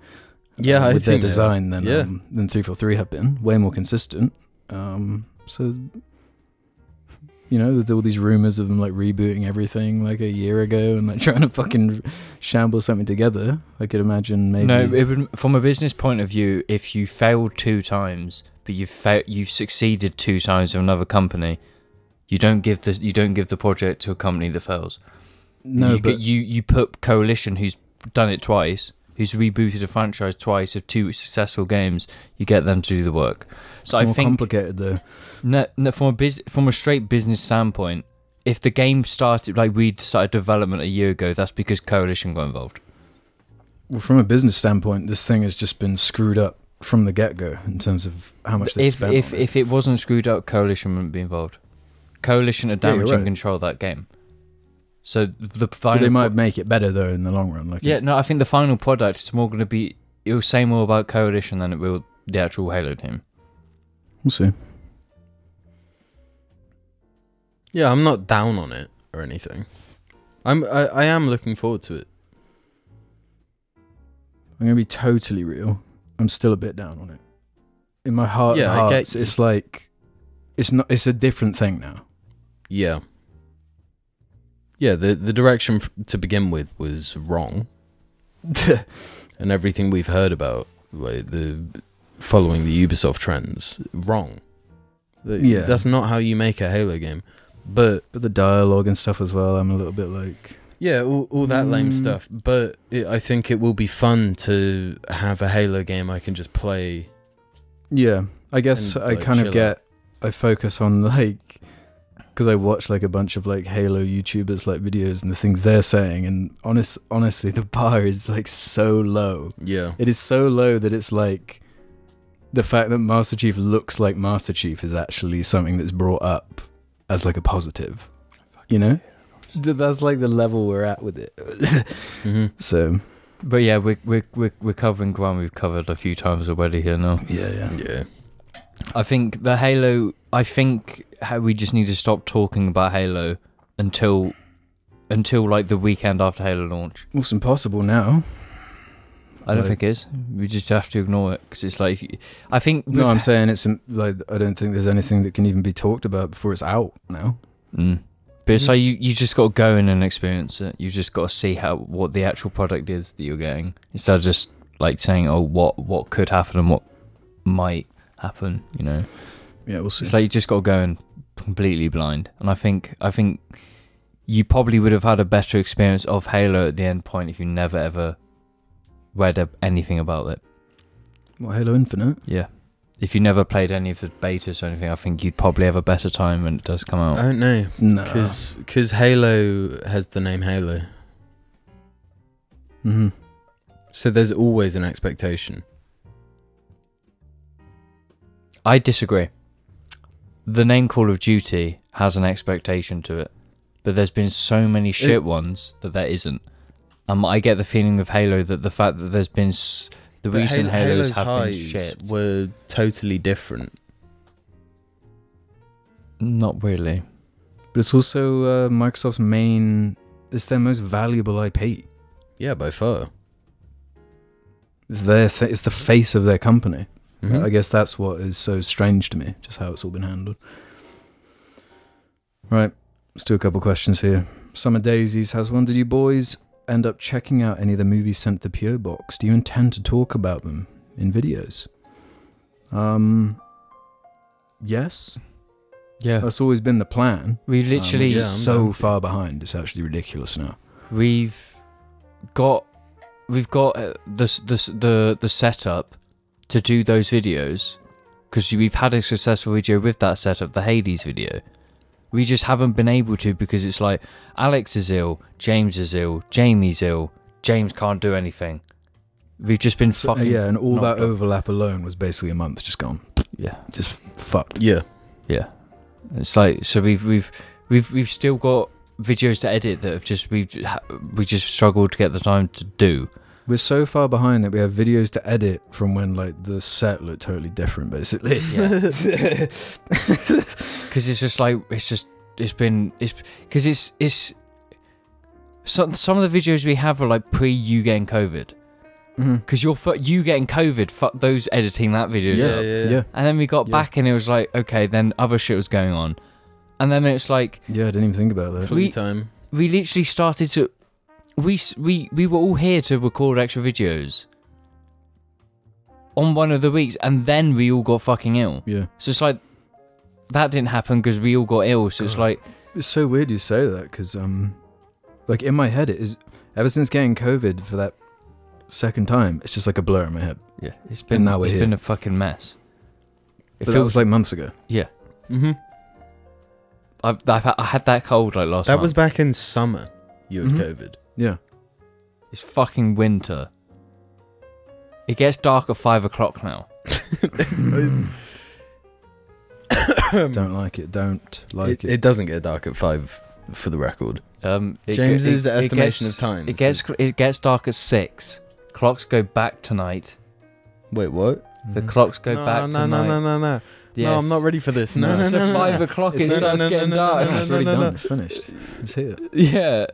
Yeah, uh, I with their design than Yeah. um, than three four three have been. Way more consistent. Um, so, you know, there's all these rumors of them like rebooting everything like a year ago and like <laughs> trying to fucking shamble something together. I could imagine maybe. No, it would, from a business point of view, if you failed two times, but you've fa- you've succeeded two times with another company, you don't give the you don't give the project to a company that fails. no, you, but you you put Coalition, who's done it twice, who's rebooted a franchise twice of two successful games, you get them to do the work. it's So I more think complicated though. no, no, from a bus- from a straight business standpoint, if the game started like we started development a year ago, that's because Coalition got involved. Well, from a business standpoint, this thing has just been screwed up from the get go in terms of how much they if spent. if it. if it wasn't screwed up, Coalition wouldn't be involved. Coalition are Yeah, you're right. control that game. So the But final, they might make it better though in the long run. Like yeah, no, I think the final product is more going to be. It will say more about Coalition than it will the actual Halo team. we'll see. Yeah, I'm not down on it or anything. I'm. I, I am looking forward to it. I'm gonna be totally real. I'm still a bit down on it. In my heart, Yeah, yeah, I get hearts, it's like it's not. It's a different thing now. Yeah. Yeah, the the direction to begin with was wrong, <laughs> and everything we've heard about, like the following the Ubisoft trends, wrong. The- Yeah. that's not how you make a Halo game. But but the dialogue and stuff as well. I'm a little bit like. yeah, all, all that lame Mm. stuff. But it, I think it will be fun to have a Halo game I can just play. Yeah, I guess And, I like, kind of get. I focus on <laughs> like. Because I watch like a bunch of like Halo YouTubers like videos and the things they're saying, and honest, honestly, <laughs> the bar is like so low. Yeah. It is so low that it's like the fact that Master Chief looks like Master Chief is actually something that's brought up as like a positive. You know? Th- That's like the level we're at with it. hmm <laughs> so But yeah, we're we're we're, we're covering ground we've covered a few times already here now. yeah, yeah. Yeah. I think the Halo. I think we just need to stop talking about Halo until until like the weekend after Halo launch. Well, it's impossible now. I don't Like- think it is. We just have to ignore it because it's like you, I think. No, I'm saying it's like I don't think there's anything that can even be talked about before it's out now. Mm. But it's like you, you just got to go in and experience it. You just got to see how what the actual product is that you're getting instead of just like saying, "Oh, what what could happen and what might happen." You know, Yeah, we'll see. it's like you just got to go in completely blind. And I think I think you probably would have had a better experience of Halo at the end point if you never ever read a- anything about it. What Halo Infinite? Yeah. If you never played any of the betas or anything, I think you'd probably have a better time when it does come out. I don't know. No. Because Halo has the name Halo. hmm So there's always an expectation. I disagree. The name Call of Duty has an expectation to it, but there's been so many shit ones that there isn't. Um, I get the feeling of Halo that the fact that there's been s- the But recent Halo- Halos Halo's have been shit. were totally different. Not really. But it's also uh, Microsoft's main. It's their most valuable IP. Yeah, by far. It's their. Th- it's the face of their company. Mhm. I guess that's what is so strange to me, just how it's all been handled. Right, let's do a couple questions here. Summer Daisies has one. Did you boys end up checking out any of the movies sent to the PO box? Do you intend to talk about them in videos? Um, yes, Yeah. that's always been the plan. We Um, literally, yeah, so far behind. It's actually ridiculous now. we've got, we've got uh, the the the the setup to do those videos because we've had a successful video with that setup, the Hades video. We just haven't been able to because it's like Alex is ill, James is ill, Jamie's ill, James can't do anything. We've just been So, uh, fucking yeah, and all that up. overlap alone was basically a month just gone. yeah. Just fucked. Yeah. Yeah, it's like so we've we've we've we've still got videos to edit that have just we've we just struggled to get the time to do. We're so far behind that we have videos to edit from when like the set looked totally different, basically. <laughs> Because <laughs> it's just like it's just it's been it's because it's it's some some of the videos we have are like pre you getting COVID. Mm-hmm. Because you're you getting COVID, fuck those editing that videos Yeah, up. yeah, yeah, And then we got Yeah. back and it was like okay, then other shit was going on, and then it's like yeah. I didn't even think about that. Free We- time. we literally started to we we we were all here to record extra videos on one of the weeks and then we all got fucking ill Yeah, so it's like that didn't happen because we all got ill so it's like it's so weird you say that because um, like in my head it is ever since getting COVID for that second time, it's just like a blur in my head. yeah it's been now we're it's here. been a fucking mess it But feels was like months ago. yeah Mm-hmm. I've, I've had- I had that cold like last That month. was back in summer. You had Mhm. COVID. Yeah, it's fucking winter it gets dark at five o'clock now <laughs> don't like it. Don't like it, it. it doesn't get dark at five, for the record. um it, James's it- it estimation gets- of time. It gets it gets dark at six. Clocks go back tonight. Wait, what? The Mhm. clocks go no, back no, tonight. no, no, no, no. No, No, I'm not ready for this. No, No. no, So no, no, five o'clock it starts no, no, getting no, no, dark. no, no, it's already done. no. It's finished. It's here. <laughs> Yeah.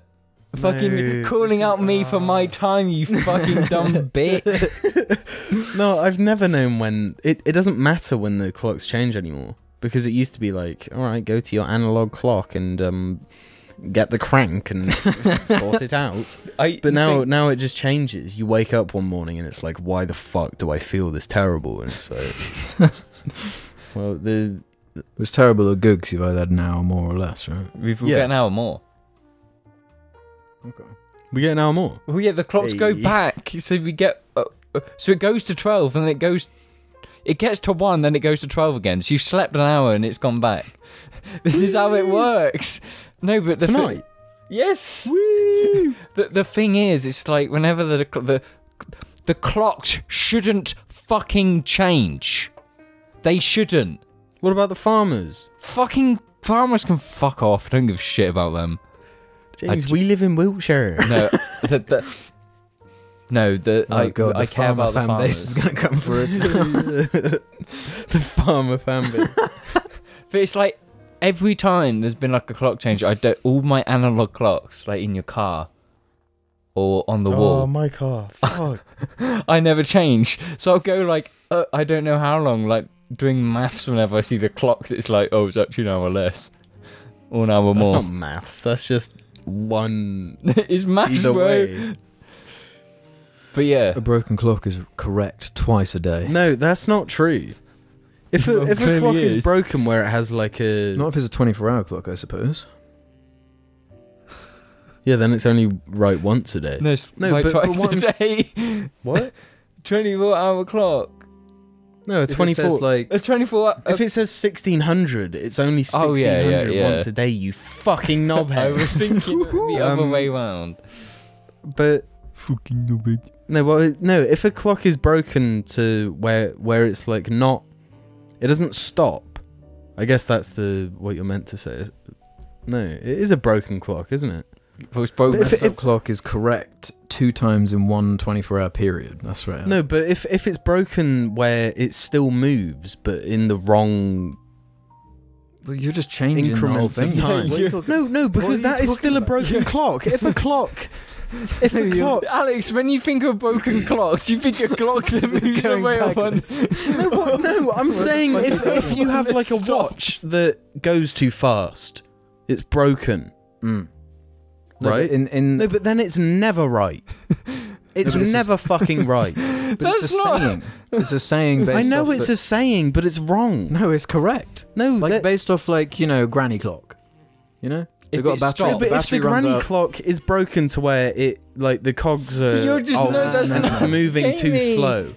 Fucking No, calling out is- me for my time, you fucking dumb <laughs> bitch. <laughs> no, I've never known when it, it doesn't matter when the clocks change anymore because it used to be like, all right, go to your analog clock and um, get the crank and <laughs> sort it out. I, But now, now it just changes. You wake up one morning and it's like, why the fuck do I feel this terrible? And it's like, well, the It was terrible or good because you've either had an hour more or less, right? we've we'll Yeah. get an hour more. Okay. we get an hour more. Well, yeah, the clocks go Hey. back, so we get. Uh, uh, so it goes to twelve, and then it goes. It gets to one, then it goes to twelve again. So you've slept an hour and it's gone back. <laughs> this is how it works. No, but the thi- Tonight. yes. <laughs> The the thing is, it's like whenever the the the clocks shouldn't fucking change. They shouldn't. What about the farmers? Fucking farmers can fuck off. I don't give a shit about them. James, ju- we live in Wiltshire. <laughs> No, the, the, no, the Oh I, god, I the care farmer about the fan farmers. base is gonna come for us. <laughs> the farmer fan base. <laughs> But it's like every time there's been like a clock change, I do all my analog clocks, like in your car or on the Oh, wall, Oh my car. Fuck. I never change. So I'll go like uh, I don't know how long, like doing maths whenever I see the clocks. It's like oh, it's actually an hour less or an hour That's more. not maths. That's just one <laughs> is maths, either bro. way. But yeah, a broken clock is correct twice a day. No, that's not true. If a, Well, if a clearly clock is is. broken where it has like a Not if it's a 24 hour clock, I suppose. yeah, then it's only right once a day. no, it's No, like but- but twice what a day. What? <laughs> Twenty-four hour clock. No, a If it twenty says, four. like A twenty-four. If it says sixteen hundred, it's only Oh, sixteen yeah, yeah, yeah. once a day. You fucking knobhead. <laughs> I knobhead. was thinking the <laughs> other Um, way round. but fucking no big. no, well, no. If a clock is broken to where where it's like not, it doesn't stop. I guess that's the what you're meant to say. No, it is a broken clock, isn't it? If it was broken. But if- clock is correct two times in one 24 hour period. That's right. No, but if if it's broken where it still moves, but in the wrong Well, you're just changing increments the whole of thing. time. <laughs> What are you talking- No, no, because that is talking still a about? broken <laughs> clock. If a clock <laughs> if a clock, Alex, when you think of a broken clock, do you think a clock that moves going away on backwards. no, what, no, I'm saying if, if you have like a watch that goes too fast, it's broken, Mm. Right? In in no, but then it's never right. <laughs> It's but it's never <laughs> fucking right. but That's it's a not- saying. It's a saying <laughs> based I know off it's the- a saying, but it's wrong. no, it's correct. No, Like that- based off like you know granny clock. You know, they've If got a battery. stops- No, but if the granny out- clock is broken to where it like the cogs are You're just- old no, that's and not- it's moving too slow,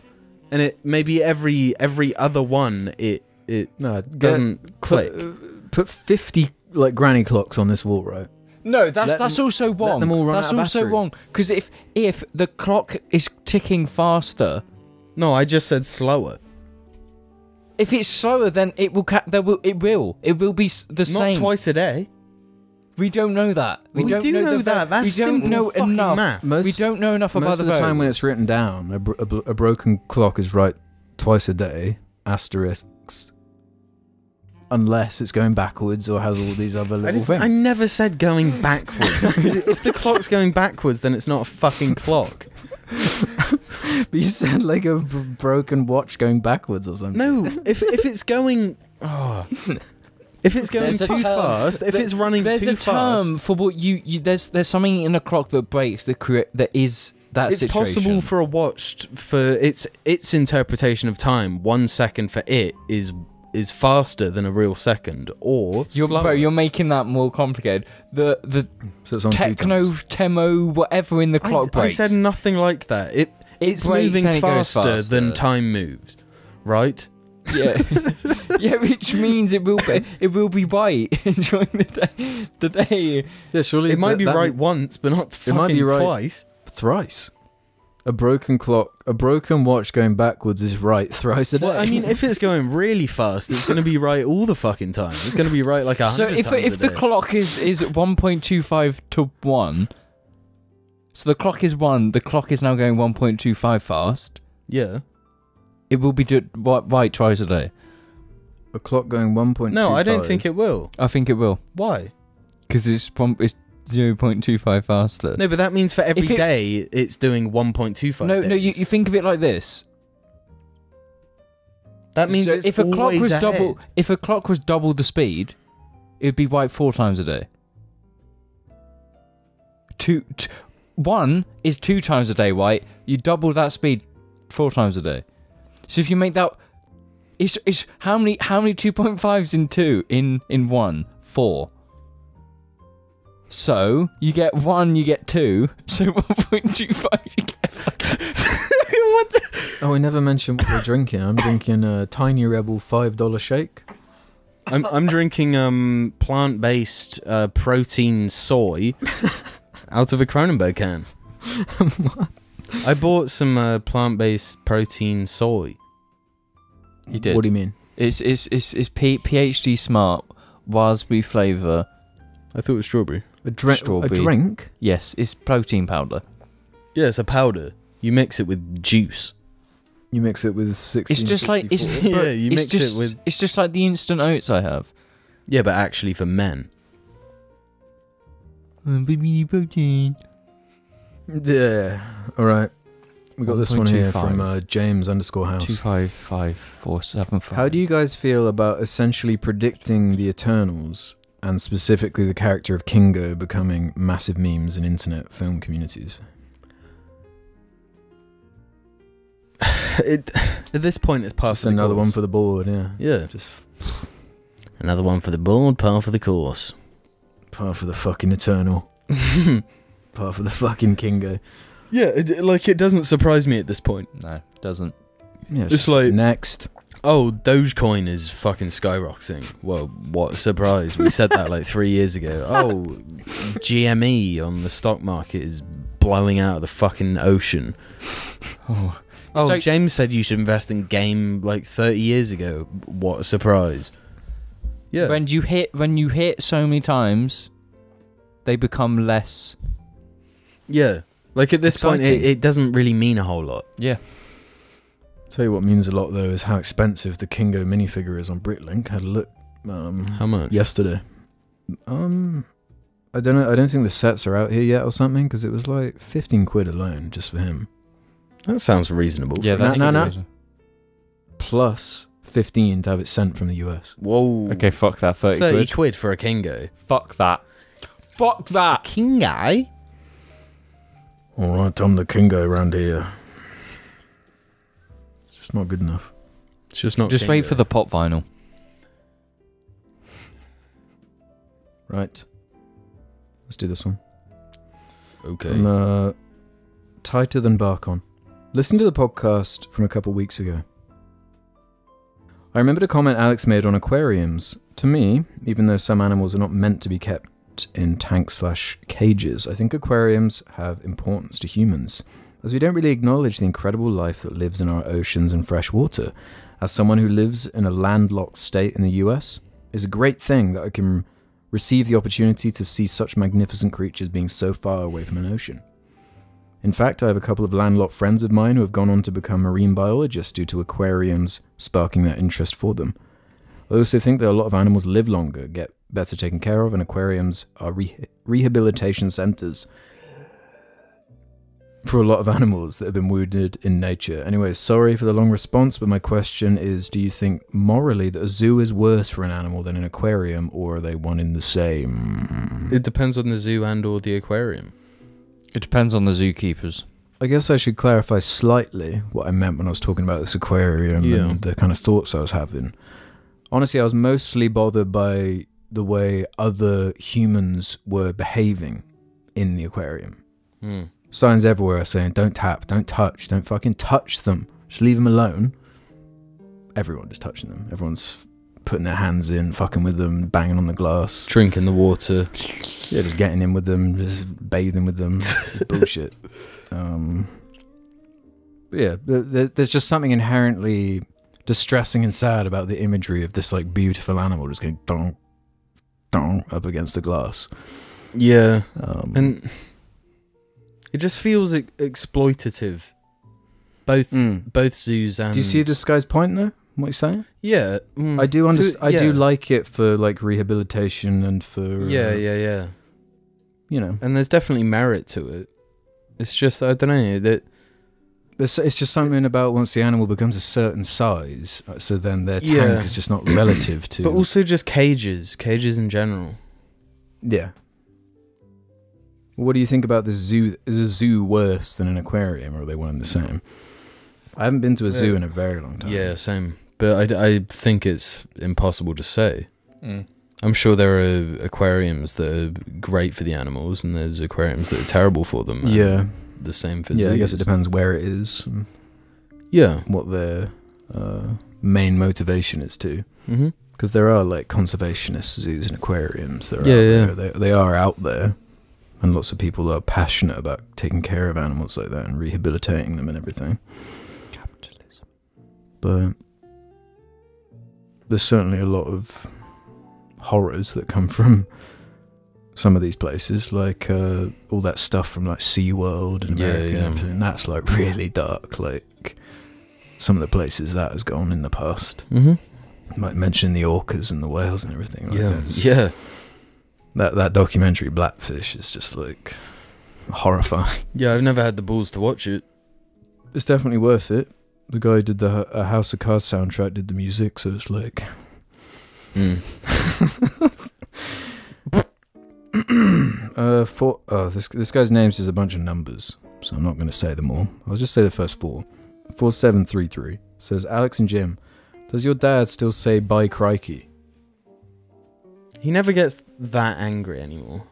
and it maybe every every other one it it no, doesn't click. Put, uh, put fifty like granny clocks on this wall, right? No, that's Let that's them- also wrong. them all run that's out of also battery. wrong because if if the clock is ticking faster, No, I just said slower. if it's slower, then it will ca- there will it will it will be s- the Not same. twice a day. We don't know that. We, We don't do know, the that. That's we don't simple know fucking enough. maths. we Most- don't know enough about Most of the time when it's written down, a, bro- a, bro- a broken clock is right twice a day. Asterisks. Unless it's going backwards or has all these other little didn't- things. I never said going backwards. <laughs> if the clock's going backwards, then it's not a fucking clock. <laughs> But you said like a b- broken watch going backwards or something. No, if if it's going, oh, if it's going There's too fast, if There- it's running too fast. There's too a term fast, for what you, you there's there's something in a clock that breaks that create that is that it's situation. possible for a watch t- for its its interpretation of time. One second for it is is faster than a real second, or You're, slower. bro, you're making that more complicated. The the So it's on techno times. temo whatever in the I, clock I breaks. said nothing like that. It It it's breaks moving and it faster, than time moves, right? yeah, <laughs> yeah, which means it will be it will be right <laughs> during the day. The day. Yeah, surely It might that- be that right once, but not fucking might be right. twice. thrice. A broken clock, a broken watch going backwards is right <laughs> thrice a day. Well, I mean, if it's going really fast, it's going to be right all the fucking time. It's going to be right like a So hundred if times if a the day. clock is is 1.25 to one, so the clock is one. The clock is now going 1.25 fast. yeah, It will be do- right, right twice a day. a clock going one point. no, I don't think it will. I think it will Why? because it's one it's 0.25 faster. No, but that means for every If it- day it's doing 1.25. no, no. You, days. you think of it like this. that means So it's if a clock always was ahead. double, if a clock was double the speed, it would be right four times a day. Two, t- one is two times a day, white. You double that speed four times a day. So if you make that, it's it's how many how many two point fives in two in in one four. So you get one, you get two. <laughs> So one point two five, you get. <laughs> what? The- Oh, we never mentioned what we're drinking. I'm drinking a Tiny Rebel five dollar shake. I'm I'm drinking um plant-based uh, protein soy <laughs> out of a Kronenbourg can. I bought some uh, plant-based protein soy. He did. What do you mean? It's it's it's it's P- PhD smart raspberry flavor. I thought it was strawberry. A drink? A drink? Yes, it's protein powder. Yeah, it's a powder. You mix it with juice. You mix it with sixteen. It's just like it's <laughs> Yeah, you it's mix it just, with- It's just like the instant oats I have. Yeah, but actually for men. Baby protein. Yeah. All right. We got this one here 1.25. from uh, James underscore Two House. five five four seven five. How do you guys feel about essentially predicting the Eternals and specifically the character of Kingo becoming massive memes in internet film communities? <sighs> it, at this point, it's past Just another one for the board, yeah. yeah. Just Another one for the board, par for the course. part for the fucking Eternal, <laughs> part for the fucking Kingo. Yeah, it, like it doesn't surprise me at this point. No, doesn't. Yeah, It's just like- next. Oh, Dogecoin is fucking skyrocketing. Well, what a surprise. We said that like three years ago. Oh, GME on the stock market is blowing out of the fucking ocean. Oh, Oh, So- James said you should invest in game like 30 years ago. What a surprise. Yeah. When you hit when you hit so many times, they become less. yeah. Like at this point, it, it doesn't really mean a whole lot. Yeah. Tell you what means a lot though is how expensive the Kingo minifigure is on BrickLink. Had a look um, How much? yesterday. Um, I don't know. I don't think the sets are out here yet or something because it was like fifteen quid alone just for him, That sounds reasonable. Yeah, that's no, a good no. plus fifteen to have it sent from the US. Whoa. Okay, fuck that. 30, 30 quid. quid for a Kingo. Fuck that. Fuck that. Kingo? All right, I'm the kingo around here. It's not good enough. It's just not Just wait for the pop vinyl. <laughs> Right. Let's do this one. Okay. From uh, Tighter Than Barkon. Listen to the podcast from a couple weeks ago. I remembered a comment Alex made on aquariums. To me, even though some animals are not meant to be kept in tanks slash cages, I think aquariums have importance to humans, as we don't really acknowledge the incredible life that lives in our oceans and fresh water. As someone who lives in a landlocked state in the US, it's a great thing that I can receive the opportunity to see such magnificent creatures being so far away from an ocean. In fact, I have a couple of landlocked friends of mine who have gone on to become marine biologists due to aquariums sparking that interest for them. I also think that a lot of animals live longer, get better taken care of, and aquariums are re- rehabilitation centers for a lot of <laughs> animals that have been wounded in nature. Anyway, sorry for the long response, but my question is do you think morally that a zoo is worse for an animal than an aquarium, or are they one in the same? It depends on the zoo and or the aquarium. It depends on the zookeepers. I guess I should clarify slightly what I meant when I was talking about this aquarium Yeah. and the kind of thoughts I was having. Honestly, I was mostly bothered by the way other humans were behaving in the aquarium. Hmm. Signs everywhere are saying, don't tap, don't touch, don't fucking touch them. Just leave them alone. Everyone is touching them. Everyone's putting their hands in, fucking with them, banging on the glass. Drinking the water. Yeah, just getting in with them, just bathing with them. Just <laughs> bullshit. Um, but yeah, th- th- there's just something inherently distressing and sad about the imagery of this like beautiful animal just going dong, dong up against the glass. Yeah. Um, And it just feels ex- exploitative. Both Mm. both zoos and do you see this guy's point though? What he's saying? Yeah. mm, I do understand. I do like it for like rehabilitation and for uh, Yeah, yeah, yeah. You know, And there's definitely merit to it. It's just I don't know that it's, it's just something about once the animal becomes a certain size, uh, so then their tank Yeah. is just not relative to. but also just cages, cages in general. Yeah. What do you think about the zoo? Is a zoo worse than an aquarium, or are they one and the same? I haven't been to a zoo Yeah. in a very long time. Yeah, same. But I, I think it's impossible to say. Mm. I'm sure there are aquariums that are great for the animals, and there's aquariums that are terrible for them. Yeah. the same for Yeah, I guess it depends where it is, Yeah. what their uh, main motivation is too. Mm-hmm. Because there are like conservationist zoos and aquariums. That are Yeah, out yeah. There. They, they are out there, and lots of people are passionate about taking care of animals like that and rehabilitating them and everything. Capitalism. but there's certainly a lot of horrors that come from some of these places, like uh, all that stuff from like SeaWorld and Yeah, America yeah. and everything. That's like really dark. Like some of the places that has gone in the past. Mm-hmm. Like mention the orcas and the whales and everything. Like Yeah. that's- Yeah. That that documentary Blackfish is just like horrifying. <laughs> Yeah. I've never had the balls to watch it. It's definitely worth it. The guy who did the uh, House of Cards soundtrack, did the music, so it's like Mm. <laughs> uh, four. Oh, this this guy's name's just a bunch of numbers, so I'm not going to say them all. I'll just say the first four. Four seven three three says Alex and Jim. Does your dad still say "Bye, crikey"? He never gets that angry anymore.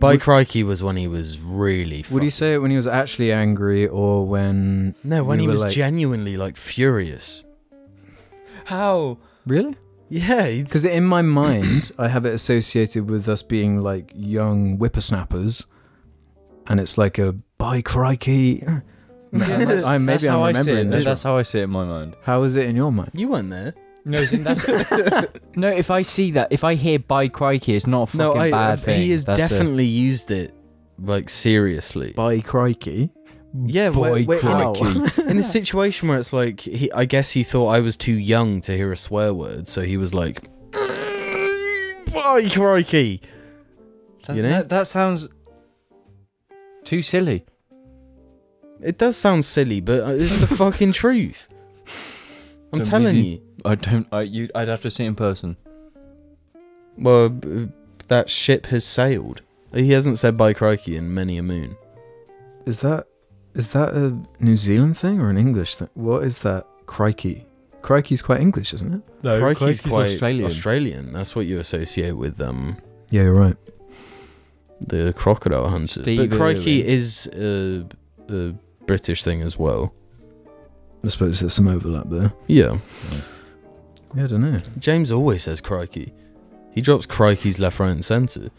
By Would- crikey was when he was really. Would he say it when he was actually angry, or when? No, when we he was like- genuinely like furious. How? Really? Yeah, Because in my mind, I have it associated with us being like young whippersnappers, and it's like a "Bye, crikey." <laughs> I, I, maybe that's I'm how I see it. this. That's how I see it in my mind. How is it in your mind? you weren't there. No, that's, <laughs> no. If I see that, if I hear "by crikey," it's not a fucking No, I, bad uh, thing. he has That's a- definitely used it like seriously. By crikey. Yeah, Boy, wait, wait, in, a, crikey. <laughs> in a <laughs> situation where it's like, he, I guess he thought I was too young to hear a swear word, so he was like, "By crikey!" That, You know? that, that sounds too silly. It does sound silly, but uh, it's the fucking truth. I'm Don't telling believe you. I don't. I you. I'd have to see it in person. Well, that ship has sailed. He hasn't said bye crikey in many a moon. Is that is that a New Zealand thing or an English thing? What is that? Crikey. Crikey's quite English, isn't it? No, Crikey's quite Australian. Australian. That's what you associate with um Yeah, you're right. the crocodile hunter. Steve but crikey Irwin. is a, a British thing as well. I suppose there's some overlap there. Yeah. Yeah, I don't know. James always says crikey. He drops crikeys left, right, and centre.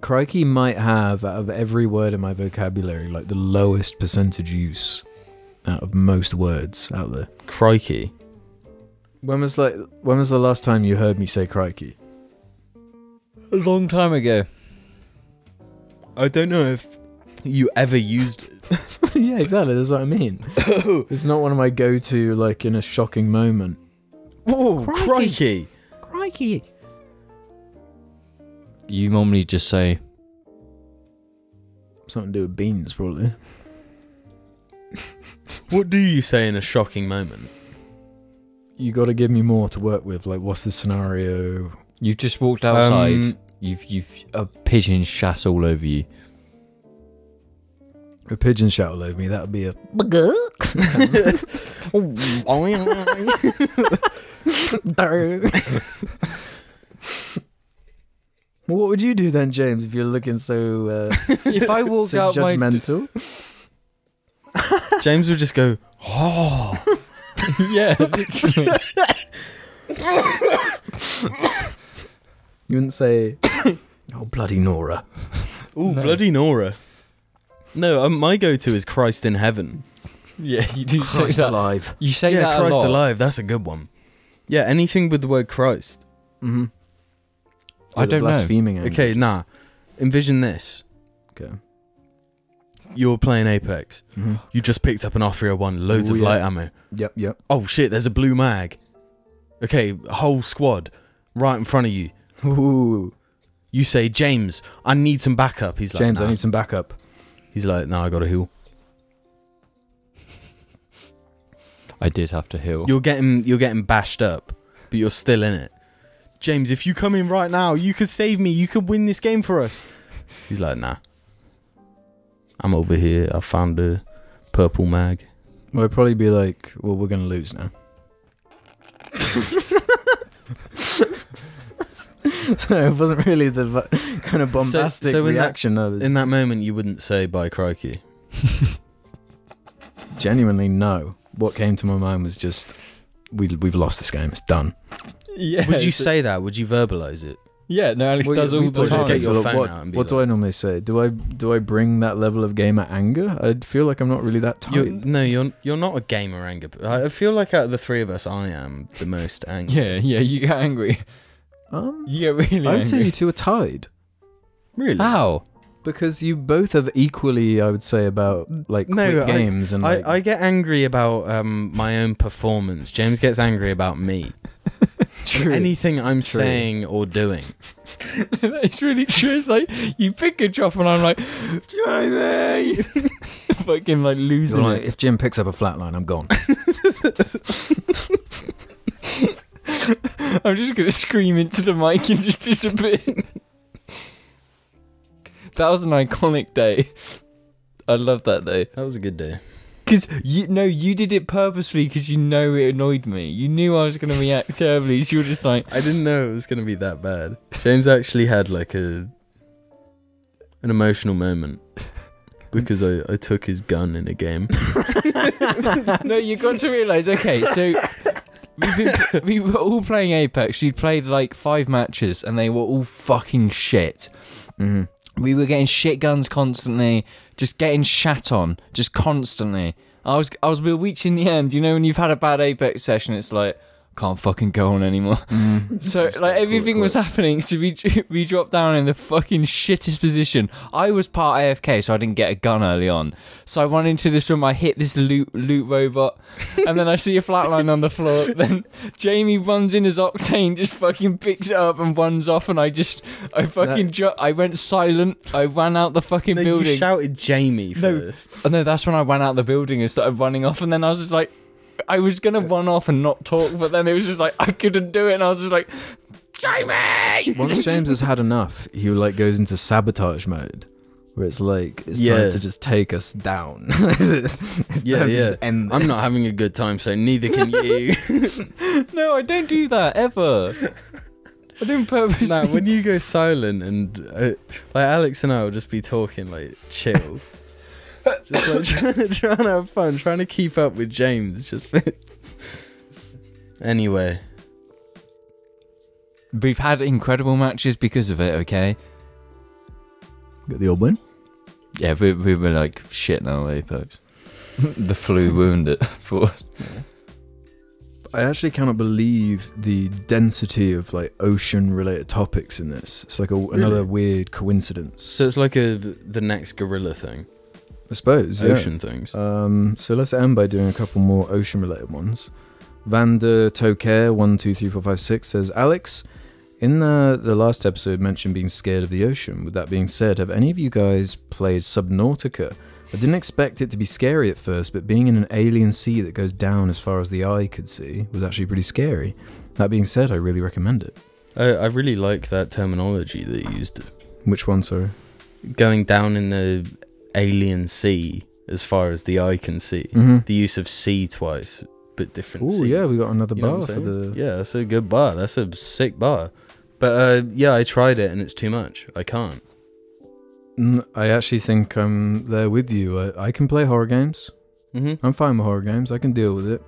Crikey might have, out of every word in my vocabulary, like the lowest percentage use out of most words out there. Crikey. When was like when was the last time you heard me say crikey? A long time ago. I don't know if you ever used it. <laughs> yeah, exactly. That's what I mean. <laughs> it's not one of my go-to like in a shocking moment. Oh, Crikey. crikey. Crikey. You normally just say, Something to do with beans, probably. <laughs> What do you say in a shocking moment? You got to give me more to work with. Like, what's the scenario? you've just walked outside. Um, you've you've a pigeon shat all over you. A pigeon shout all over me. That would be a. Well, <laughs> what would you do then, James, if you're looking so, uh, if I walked so out my judgmental? <laughs> James would just go, oh. <laughs> yeah, literally. You wouldn't say, <coughs> "Oh bloody Nora." Oh, No. bloody Nora. No, um, my go-to is Christ in heaven. yeah, <laughs> you do say that. alive. You say yeah, that Christ a lot. alive. That's a good one. Yeah, anything with the word Christ. Mm-hmm. I don't know. blaspheming Okay, angels. nah. Envision this. Okay. You're playing Apex. Mhm. You just picked up an R301, loads Ooh, of yeah. light ammo. Yep. Yep. Oh shit, there's a blue mag. Okay, whole squad right in front of you. Ooh, You say, James, I need some backup. He's like, James, I need some backup. He's like, no, I got to heal. I did have to heal. You're getting, you're getting bashed up, but you're still in it. James, if you come in right now, you could save me. You could win this game for us. He's like, nah. I'm over here. I found a purple mag. Well, I'd probably be like, "Well, we're gonna lose now." <laughs> <laughs> so it wasn't really the v- kind of bombastic so in that- reaction. I was In that moment, you wouldn't say, bye, crikey. <laughs> genuinely no. What came to my mind was just, we we've lost this game. It's done. yeah. Would you say that? Would you verbalize it? Yeah, no, Alex Well, does you- all we the Or thought just time. get your so phone what, out and be what do I normally say? Do I do I bring that level of gamer anger? I feel like I'm not really that You're, tight. no, you're you're not a gamer anger. but I I feel like out of the three of us, I am the most <laughs> angry. Yeah, yeah, you get angry. Um, You get really I would say angry. you two are tied Really? How? because you both have equally, I would say, about like No, quick I- games and like I, I get angry about um, my own performance. James gets angry about me. <laughs> True. Anything I'm True. saying or doing. <laughs> it's really true. It's like you pick a drop and I'm like, Jamie, <laughs> fucking like losing You're like, it. if Jim picks up a flatline, I'm gone. <laughs> I'm just gonna scream into the mic and just disappear. <laughs> that was an iconic day. I love that day. That was a good day. Cause you no, you did it purposely because you know it annoyed me. You knew I was gonna react terribly. So you were just like, <laughs> I didn't know it was gonna be that bad. James actually had like a an emotional moment because I, I took his gun in a game. no, you got to realize. Okay, so been, <laughs> we were all playing Apex. You'd played like five matches, and they were all fucking shit. Mm-hmm. We were getting shit guns constantly, just getting shat on, just constantly. I was, I was, reaching the end. You know, when you've had a bad Apex session, it's like, can't fucking go on anymore. <laughs> Mm. <laughs> So like gotta call it everything was happening, so we <laughs> we dropped down in the fucking shittest position. I was part AFK, so I didn't get a gun early on. So I run into this room, I hit this loot loot robot, and then I see a flatline on the floor. Then Jamie runs in as Octane, just fucking picks it up and runs off, and I just I fucking I went silent. I ran out the fucking No, you building. shouted Jamie No. first. Oh, no, that's when I ran out the building and started running off, and then I was just like, I was gonna run off and not talk, but then it was just like I couldn't do it, and I was just like, Jamie. <laughs> Once James has had enough, he like goes into sabotage mode, where it's like it's Yeah. time to just take us down. <laughs> it's Yeah, time to yeah. just end I'm not having a good time, so neither can <laughs> you. no, I don't do that ever. I don't purposely. nah, when you go silent and uh, like Alex and I will just be talking like chill, just like <laughs> trying, trying to have fun, trying to keep up with James. Just <laughs> anyway, We've had incredible matches because of it. Okay. Get the old win. Yeah, we we were like shit now, Apex. <laughs> the flu ruined it for us. I actually cannot believe the density of like ocean-related topics in this. It's like a, another weird coincidence. so it's like a the next gorilla thing, I suppose yeah. ocean things. Um, so let's end by doing a couple more ocean-related ones. Vander Toker one two three four five six says Alex. In the the last episode, mentioned being scared of the ocean. With that being said, have any of you guys played Subnautica? I didn't expect it to be scary at first, but being in an alien sea that goes down as far as the eye could see was actually pretty scary. That being said, I really recommend it. I, I really like that terminology that you used. Which one, sorry? Going down in the alien C as far as the eye can see. Mm-hmm. The use of C twice, but different. Oh yeah, we got another You bar for the. Yeah, that's a good bar. That's a sick bar. But uh, yeah, I tried it and it's too much. I can't. Mm, I actually think I'm there with you. I, I can play horror games. Mm-hmm. I'm fine with horror games. I can deal with it.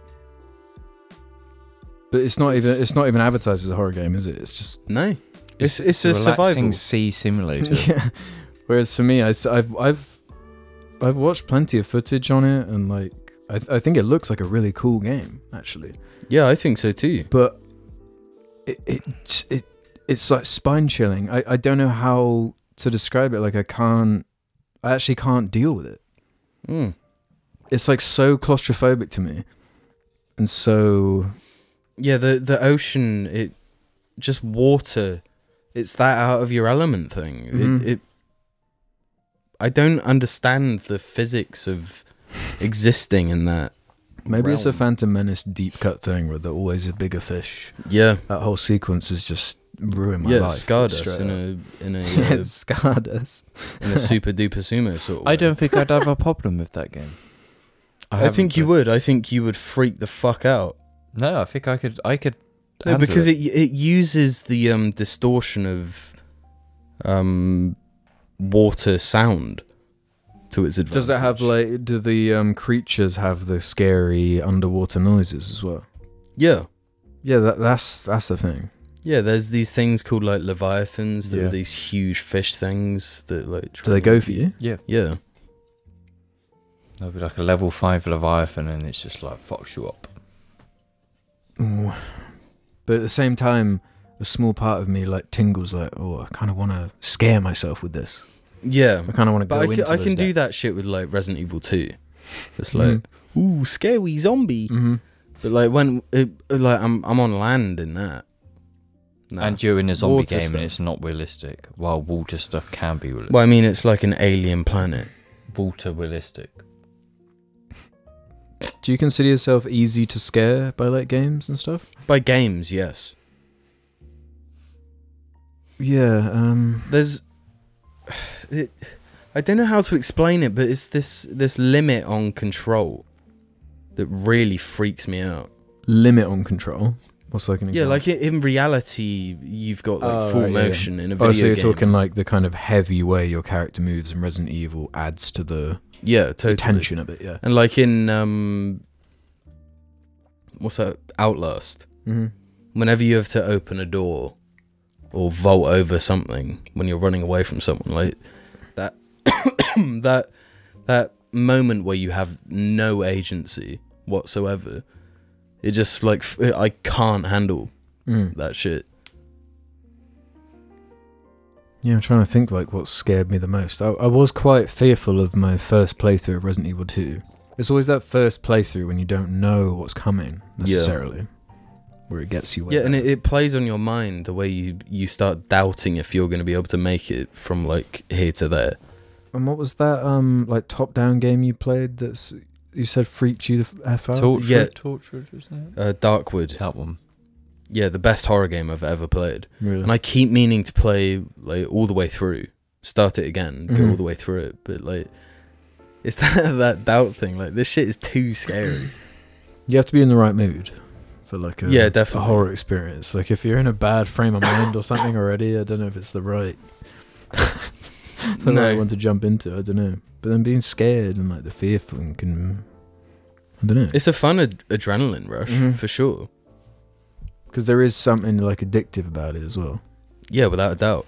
But it's not even It's- it's not even advertised as a horror game, is it? It's just No, It's- it's a relaxing survival. sea simulator. <laughs> yeah. Whereas for me, I, have I've I've watched plenty of footage on it, and like I th- I think it looks like a really cool game actually. yeah, I think so too. But it it it it's like spine chilling. I I don't know how to describe it. Like I can't I actually can't deal with it. Mm. It's like so claustrophobic to me, and so Yeah, the the ocean, it just water. It's that out of your element thing. Mhm. It, it. I don't understand the physics of existing in that. maybe it's a. Phantom Menace deep cut thing where they're always a bigger fish. Yeah, That whole sequence has just ruined my yeah, life. scarred us in a in a <laughs> yeah, uh, it scarred us. in a super duper sumo sort of. I way. don't think I'd have a problem with that game. I, haven't think you would. I think you would freak the fuck out. No, I think I could. I could. No, handle because it. it uses the um distortion of um water sound to its advantage. Does it have like? Do the um, creatures have the scary underwater noises as well? Yeah. Yeah, that, that's that's the thing. Yeah, there's these things called like leviathans. That Yeah. are these huge fish things that like. Do they go for you? Yeah, Yeah. there'll be like a level five leviathan, and it's just like fucks you up. Ooh. But at the same time, a small part of me like tingles like, oh, I kind of want to scare myself with this. Yeah. I kind of want to go But I can, into I those can do that shit with like Resident Evil 2. It's Mhm. like, ooh, scary zombie. Mhm. But like when it, like I'm I'm on land in that. Nah. And you're in a zombie Water game, stuff. and it's not realistic. While water stuff can be realistic. well, I mean, it's like an alien planet. water realistic. Do you consider yourself easy to scare by like games and stuff? By games, yes. Yeah. Um. There's, it, I don't know how to explain it, but it's this this limit on control that really freaks me out. Limit on control. What's like an Yeah, like in reality, you've got like Oh, full right, yeah, yeah. motion in a video Oh, so you're game. talking like the kind of heavy way your character moves in Resident Evil adds to the yeah, totally. tension of it. Yeah. And like in um, what's that? Outlast. Mm-hmm. Whenever you have to open a door or vault over something when you're running away from someone, like that, <coughs> that, that moment where you have no agency whatsoever It just like i can't handle Mm. that shit. Yeah, I'm trying to think like what scared me the most. I, I was quite fearful of my first playthrough of Resident Evil 2. It's always that first playthrough when you don't know what's coming necessarily, where it gets you. way Yeah, and it, it plays on your mind the way you you start doubting if you're going to be able to make it from like here to there. And what was that um like top down game you played that's you said freaked you the f out? Torture, Yeah. torture, isn't Uh, Darkwood, it? That one. yeah, the best horror game I've ever played. really? And I keep meaning to play like all the way through, start it again, go Mhm. all the way through it, but like it's <laughs> that that doubt thing. Like this shit is too scary. you have to be in the right mood for like a, Yeah, definitely. a horror experience. Like if you're in a bad frame of mind or something already, I don't know if it's the right <laughs> the right no, one to jump into. I don't know. But then being scared and like the fearful and can I don't know. it's a fun ad- adrenaline rush Mhm. for sure. Because there is something like addictive about it as well. Yeah, without a doubt.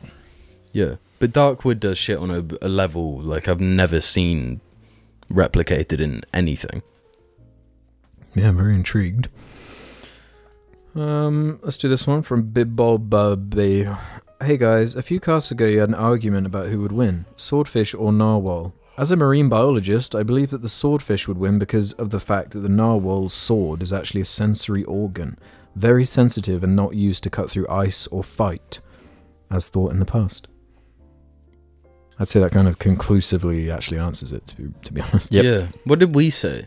Yeah, but Darkwood does shit on a, a level like I've never seen replicated in anything. Yeah, I'm very intrigued. Um, let's do this one from Bibbo Bubby. Hey guys, a few casts ago you had an argument about who would win, swordfish or narwhal. As a marine biologist, I believe that the swordfish would win because of the fact that the narwhal's sword is actually a sensory organ, very sensitive and not used to cut through ice or fight, as thought in the past. I'd say that kind of conclusively actually answers it, to be, to be honest. Yep. Yeah. What did we say?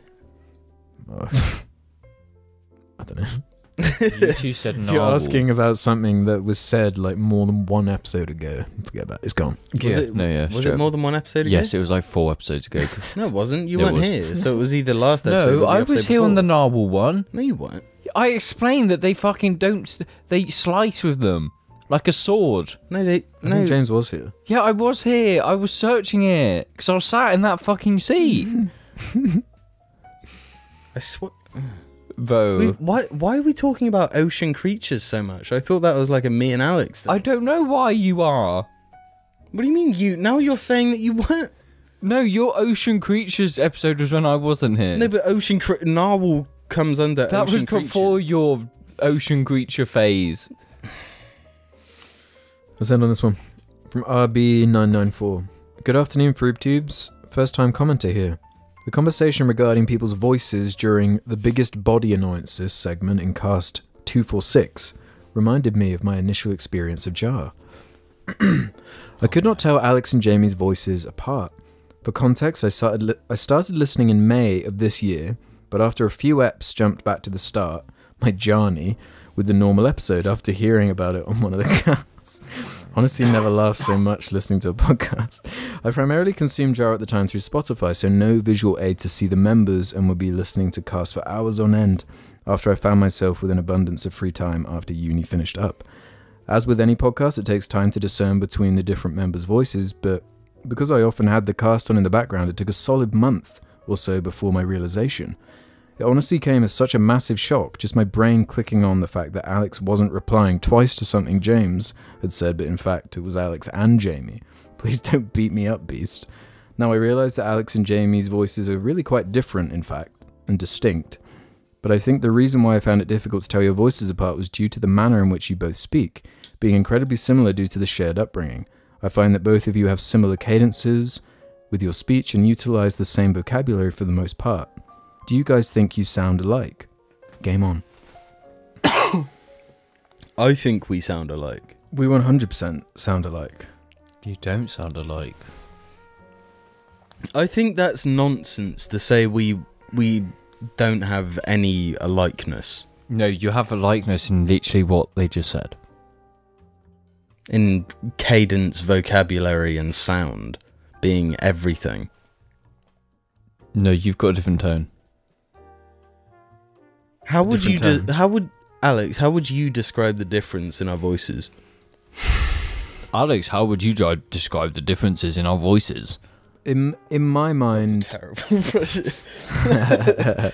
Uh, <laughs> I don't know. You <laughs> two said If you're asking about something that was said like more than one episode ago, forget about it. It's gone. Was yeah, it- no, yeah. Was straight it more than one episode ago? Yes, it was like four episodes ago. <laughs> No, it wasn't. You It weren't was. here, so it was either last episode. or no, the I was episode here on the narwhal one. No, you weren't. I explained that they fucking don't. They slice with them like a sword. No, they. I No, think James was here. Yeah, I was here. I was searching it because I was sat in that fucking seat. <laughs> I swear. Bro, We, why? Why are we talking about ocean creatures so much? I thought that was like a me and Alex. Thing. I don't know why you are. What do you mean you? Now you're saying that you weren't. No, your ocean creatures episode was when I wasn't here. No, but ocean cre- narwhal comes under. that was ocean before creatures. your ocean creature phase. Let's end on this one. From RB994. Good afternoon, FrubeTubes. First time commenter here. The conversation regarding people's voices during the biggest body annoyances segment in cast 246 reminded me of my initial experience of Jar. <clears throat> I could not tell Alex and Jamie's voices apart. For context, I started I started listening in May of this year, but after a few eps jumped back to the start, my journey with the normal episode after hearing about it on one of the <laughs> Honestly, never laughed so much listening to a <laughs> podcast. I primarily consumed Jar at the time through Spotify, so no visual aid to see the members and would be listening to casts for hours on end after I found myself with an abundance of free time after uni finished up. As with any podcast, it takes time to discern between the different members' voices, but because I often had the cast on in the background, it took a solid month or so before my realization. It honestly came as such a massive shock, just my brain clicking on the fact that Alex wasn't replying twice to something James had said, but in fact it was Alex and Jamie. <laughs> Please don't beat me up, Beast. Now I realize that Alex and Jamie's voices are really quite different, in fact, and distinct. But I think the reason why I found it difficult to tell your voices apart was due to the manner in which you both speak, being incredibly similar due to the shared upbringing. I find that both of you have similar cadences with your speech and utilize the same vocabulary for the most part. Do you guys think you sound alike? Game on. <coughs> I think we sound alike. We 100% sound alike. You don't sound alike. I think that's nonsense to say we we don't have any likeness. No, you have a likeness in literally what they just said. in cadence, vocabulary, and sound being everything. No, you've got a different tone. How would you? Different De- how would Alex? How would you describe the difference in our voices? <sighs> Alex, how would you dri- describe the differences in our voices? In in my mind, Terrible <laughs> <laughs>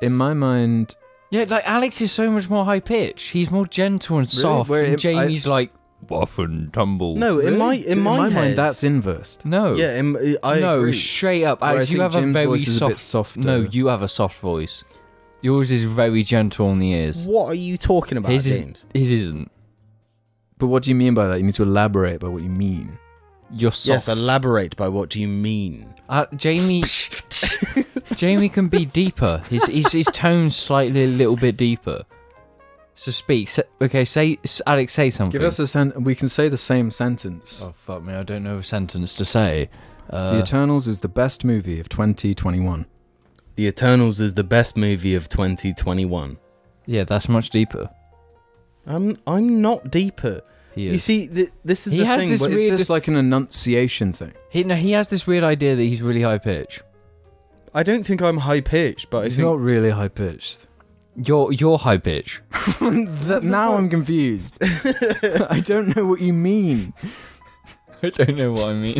in my mind, Yeah, like Alex is so much more high pitched. He's more gentle and soft. Where and it- I- Jamie's like rough and tumble. No, in my Really? in my, head, mind, that's inversed. no, yeah. In, I no, agree. straight up, Where I Alex. You think have a Jim's very voice is a bit soft. softer. No, you have a soft voice. Yours is very gentle on the ears. What are you talking about, His is- James? His isn't. But what do you mean by that? You need to elaborate by what you mean. You're soft. Yes, elaborate by what do you mean? Uh, Jamie, <laughs> Jamie can be deeper. His, his his tone's slightly a little bit deeper. So speak. Sa- okay, say Alex, say something. Give us a sen- We can say the same sentence. oh fuck me, I don't know a sentence to say. Uh, the Eternals is the best movie of 2021. The Eternals is the best movie of 2021. yeah, that's much deeper. I'm I'm not deeper. He You see, th- this is He the has thing. this but- Is weird- this like an enunciation thing? he no, he has this weird idea that he's really high pitched. I don't think I'm high pitched, but I It's think not really high pitched. You're you're high pitch. <laughs> <laughs> now I'm confused. <laughs> I don't know what you mean. I don't know what I mean.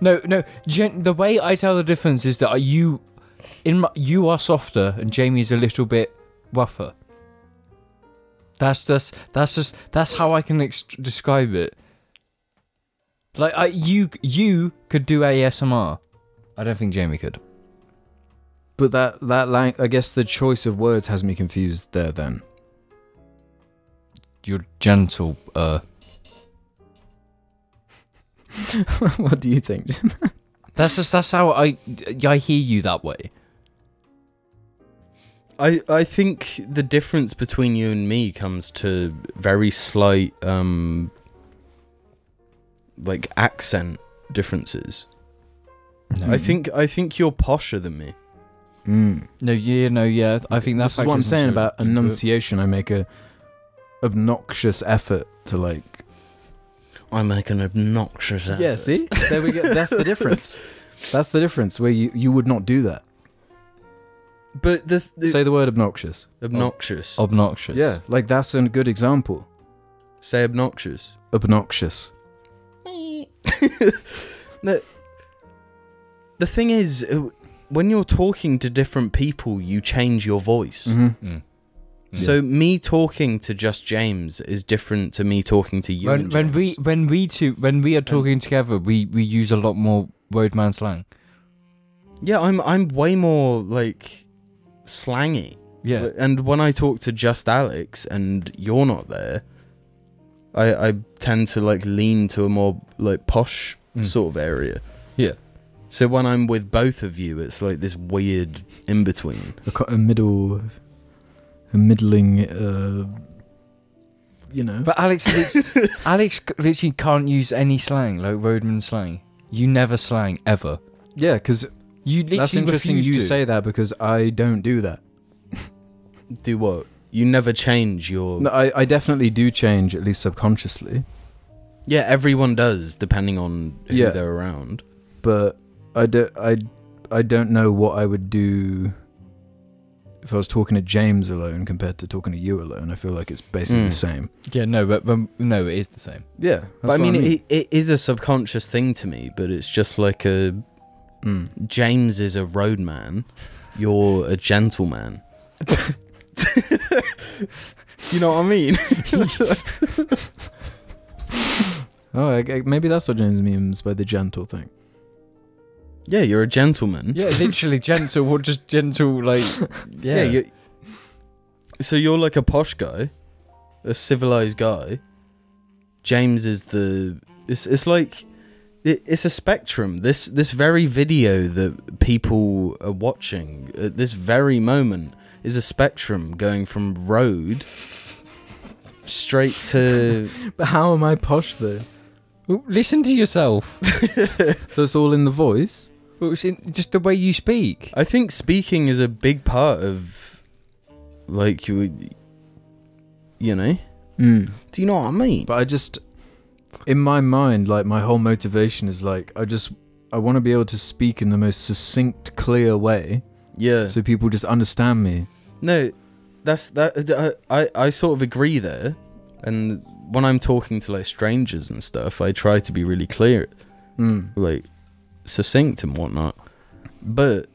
No, no. Gen- the way I tell the difference is that you, in my, you are softer and Jamie's a little bit rougher. That's just that's just that's how I can describe it. Like I, you you could do ASMR. I don't think Jamie could. But that that lang- I guess the choice of words has me confused there. Then You're gentle. Uh, <laughs> what do you think? <laughs> that's just that's how I I hear you that way. I I think the difference between you and me comes to very slight um like accent differences. No, I think I think you're posher than me. Mm. no, yeah, no, yeah. I think that's what I'm saying about enunciation. I make a obnoxious effort to like. I make an obnoxious effort. Yeah, see, there we go. That's the difference. <laughs> That's the difference. Where you you would not do that. But the, the Say the word obnoxious. obnoxious. obnoxious. Yeah, like that's a good example. Say obnoxious. Obnoxious. <laughs> the, the thing is, uh, when you're talking to different people, you change your voice. Mm-hmm. Mm. So me talking to just James is different to me talking to you. when and when we when we two when we are talking together, we we use a lot more roadman slang. yeah, I'm I'm way more like slangy. Yeah, And when I talk to just Alex and you're not there, I I tend to like lean to a more like posh Mm. sort of area. Yeah. So when I'm with both of you, it's like this weird in between. A, co- a middle, a middling. Uh, you know. but Alex <laughs> lit- Alex literally can't use any slang like roadman slang. You never slang ever. yeah, because You literally that's interesting. refuse You to. say that because I don't do that. <laughs> Do what? You never change your. No, I, I definitely do change at least subconsciously, Yeah, everyone does, depending on who Yeah. they're around. but I don't. I I don't know what I would do if I was talking to James alone compared to talking to you alone. I feel like it's basically Mm. the same. Yeah, no, but, but no, it is the same. Yeah, But I mean, It, it is a subconscious thing to me, but it's just like a. Mm. James is a roadman, you're a gentleman. <laughs> you know what I mean? <laughs> Oh, I, I- maybe that's what James means by the gentle thing. Yeah, you're a gentleman. Yeah, literally <laughs> gentle or just gentle like <laughs> Yeah, you so you're like a posh guy, a civilized guy. James is the. It's it's like it, it's a spectrum. This this very video that people are watching at this very moment is a spectrum going from road straight to. <laughs> But how am I posh though? Well, listen to yourself. So it's all in the voice. Well, it's in, just the way you speak. I think speaking is a big part of, like you. You know. Mm. Do you know what I mean? But I just, in my mind, like my whole motivation is like I just I want to be able to speak in the most succinct, clear way, yeah. so people just understand me. No, that's that. I I sort of agree there, and when I'm talking to like strangers and stuff, I try to be really clear, Mm. like succinct and whatnot. But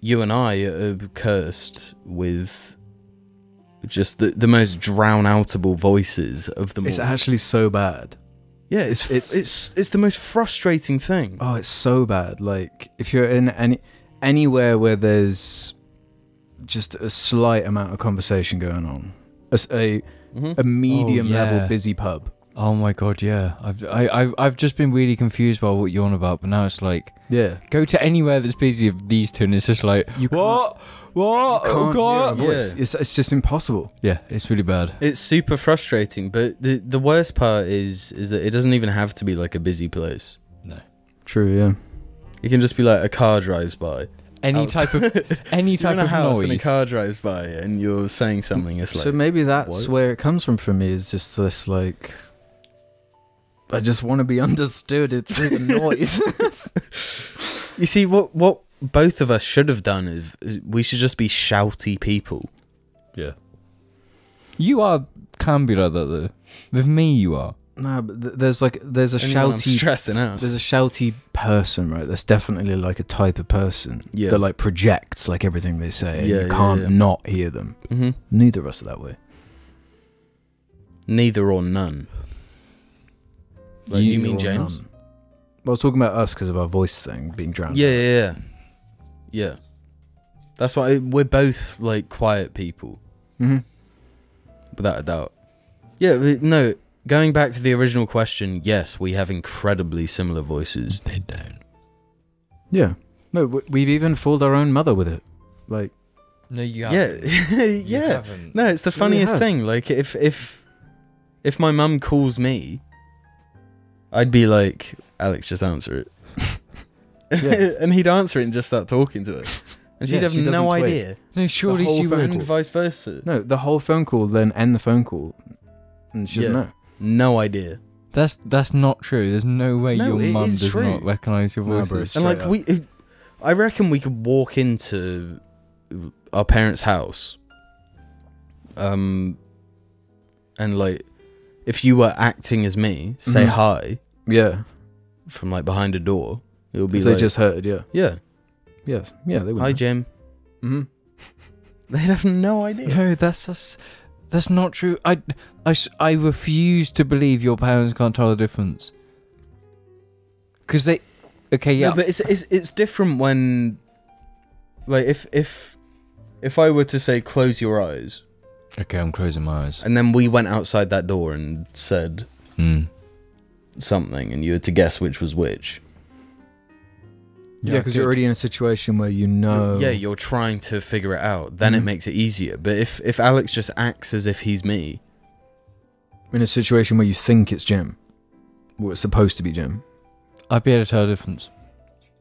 you and I are cursed with just the the most drown outable voices of them It's all. actually so bad. yeah, it's it's- it's it's it's the most frustrating thing. Oh, it's so bad. Like if you're in any anywhere where there's just a slight amount of conversation going on. A, s- a, Mhm. a medium yeah. level busy pub. Oh my god, yeah. I've I, I've I've just been really confused by what you're on about, but now it's like Yeah. go to anywhere that's busy of these two, and it's just like You what, what, You oh god. hear a voice. Yeah. It's, it's just impossible. Yeah, it's really bad. It's super frustrating, but the the worst part is is that it doesn't even have to be like a busy place. No. True, yeah. It can just be like a car drives by. Any Outs- type of <laughs> any You're type in a of house and a car drives by and you're saying something. It's like so maybe that's what? where it comes from for me is just this like I just want to be <laughs> understood it through the noise. <laughs> <laughs> you see what what both of us should have done is, is we should just be shouty people. Yeah. You are can be like that though. With me, you are. no, but th- there's like there's a Only when I'm shouty stressing out. there's a shouty person, right? That's definitely like a type of person Yeah. that like projects like everything they say. and Yeah, you yeah, can't yeah. not hear them. hmm Neither of us are that way. Neither or none. Like, you, Neither mean James? none. Well, I was talking about us because of our voice thing being drowned. Yeah, yeah, yeah. Yeah. That's why we're both like quiet people, Mhm. without a doubt. Yeah, no. Going back to the original question, yes, we have incredibly similar voices. They don't. Yeah. No, we've even fooled our own mother with it. Like, No, you haven't. <laughs> Yeah, yeah. No, it's the funniest have. thing. Like if if if my mum calls me, I'd be like, Alex, just answer it. Yeah. <laughs> and he'd answer it and just start talking to her. And she'd Yeah, have she doesn't no twig. idea. No, surely whole she phone would. And vice versa. no, the whole phone call, then end the phone call. And she doesn't Yeah. know. No idea. That's that's not true. There's no way No, your it mum is does true. not recognise your No, voice. bro, it's- and like Straight we if- I reckon we could walk into our parents' house. Um and like if you were acting as me, say Mhm. hi Yeah. from like behind a door, it would be If like they just heard, yeah. Yeah. Yes. Yeah, they would. Hi Jim. hmm <laughs> They'd have no idea. No, that's that's, that's not true. I, I, s- I refuse to believe your parents can't tell the difference. Because they, okay, yeah, No, but it's it's it's different when like if if if I were to say close your eyes okay, I'm closing my eyes. and then we went outside that door and said Mm. Something and you had to guess which was which. Yeah, because you're already in a situation where you know. Yeah, you're trying to figure it out. Then it Mhm. makes it easier. But if if Alex just acts as if he's me, in a situation where you think it's Jim. Well, it's supposed to be Jim. I'd be able to tell the difference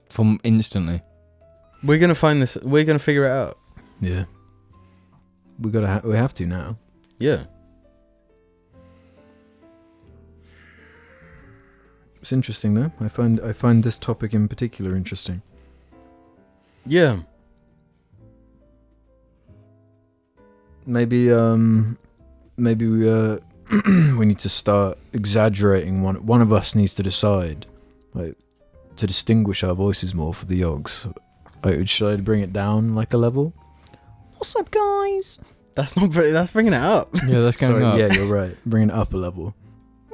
from instantly. we're gonna find this. We're gonna figure it out. Yeah. We gotta. Ha- we have to now. Yeah. It's interesting though. I find I find this topic in particular interesting. Yeah. Maybe um, maybe we uh, <clears throat> we need to start exaggerating. One one of us needs to decide, like, to distinguish our voices more for the yogs. Like, should I bring it down like a level? What's up, guys? That's not. Pretty, that's bringing it up. Yeah, that's <laughs> going Sorry, up. yeah, you're right. Bringing it up a level.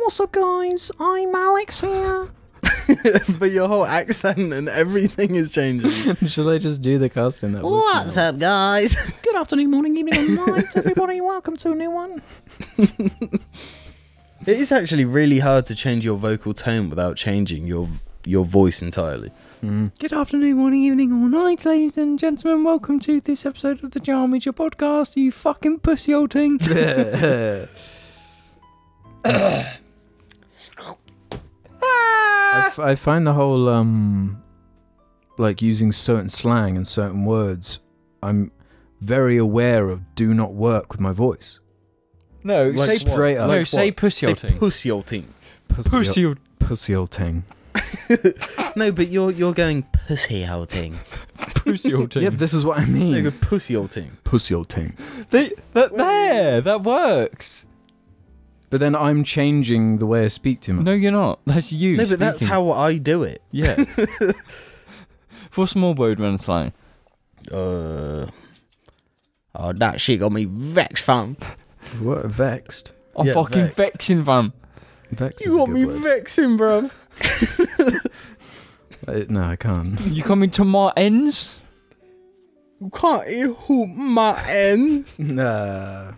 What's up, guys? I'm Alex here. <laughs> but your whole accent and everything is changing. <laughs> Should I just do the casting that What's up, guys? <laughs> Good afternoon, morning, evening, and night, everybody. Welcome to a new one. It is actually really hard to change your vocal tone without changing your your voice entirely. Mm. Good afternoon, morning, evening, or night, ladies and gentlemen. Welcome to this episode of the Jar Media Podcast. You fucking pussy old thing. I, f- I find the whole um, like using certain slang and certain words. I'm very aware of do not work with my voice. No, Like say straight up. No, Like say what? pussy Say old thing. pussy old thing. Pussy old. pussy. <laughs> No, but you're you're going pussy old thing. <laughs> Pussy old thing. Yeah, this is what I mean. you go pussy old thing. pussy old thing. They, that there, that works. But then I'm changing the way I speak to him. No, you're not. That's you. No, but that's speaking. how I do it. Yeah. For small roadman slang. Uh. Oh, that shit got me vexed, fam. <laughs> What vexed? I'm Yeah, fucking vex. vexing, fam. Vexed. You is a got good me word. vexing, bruv. <laughs> Uh, no, I can't. <laughs> You coming to my ends? You can't you hoop my end? Nah.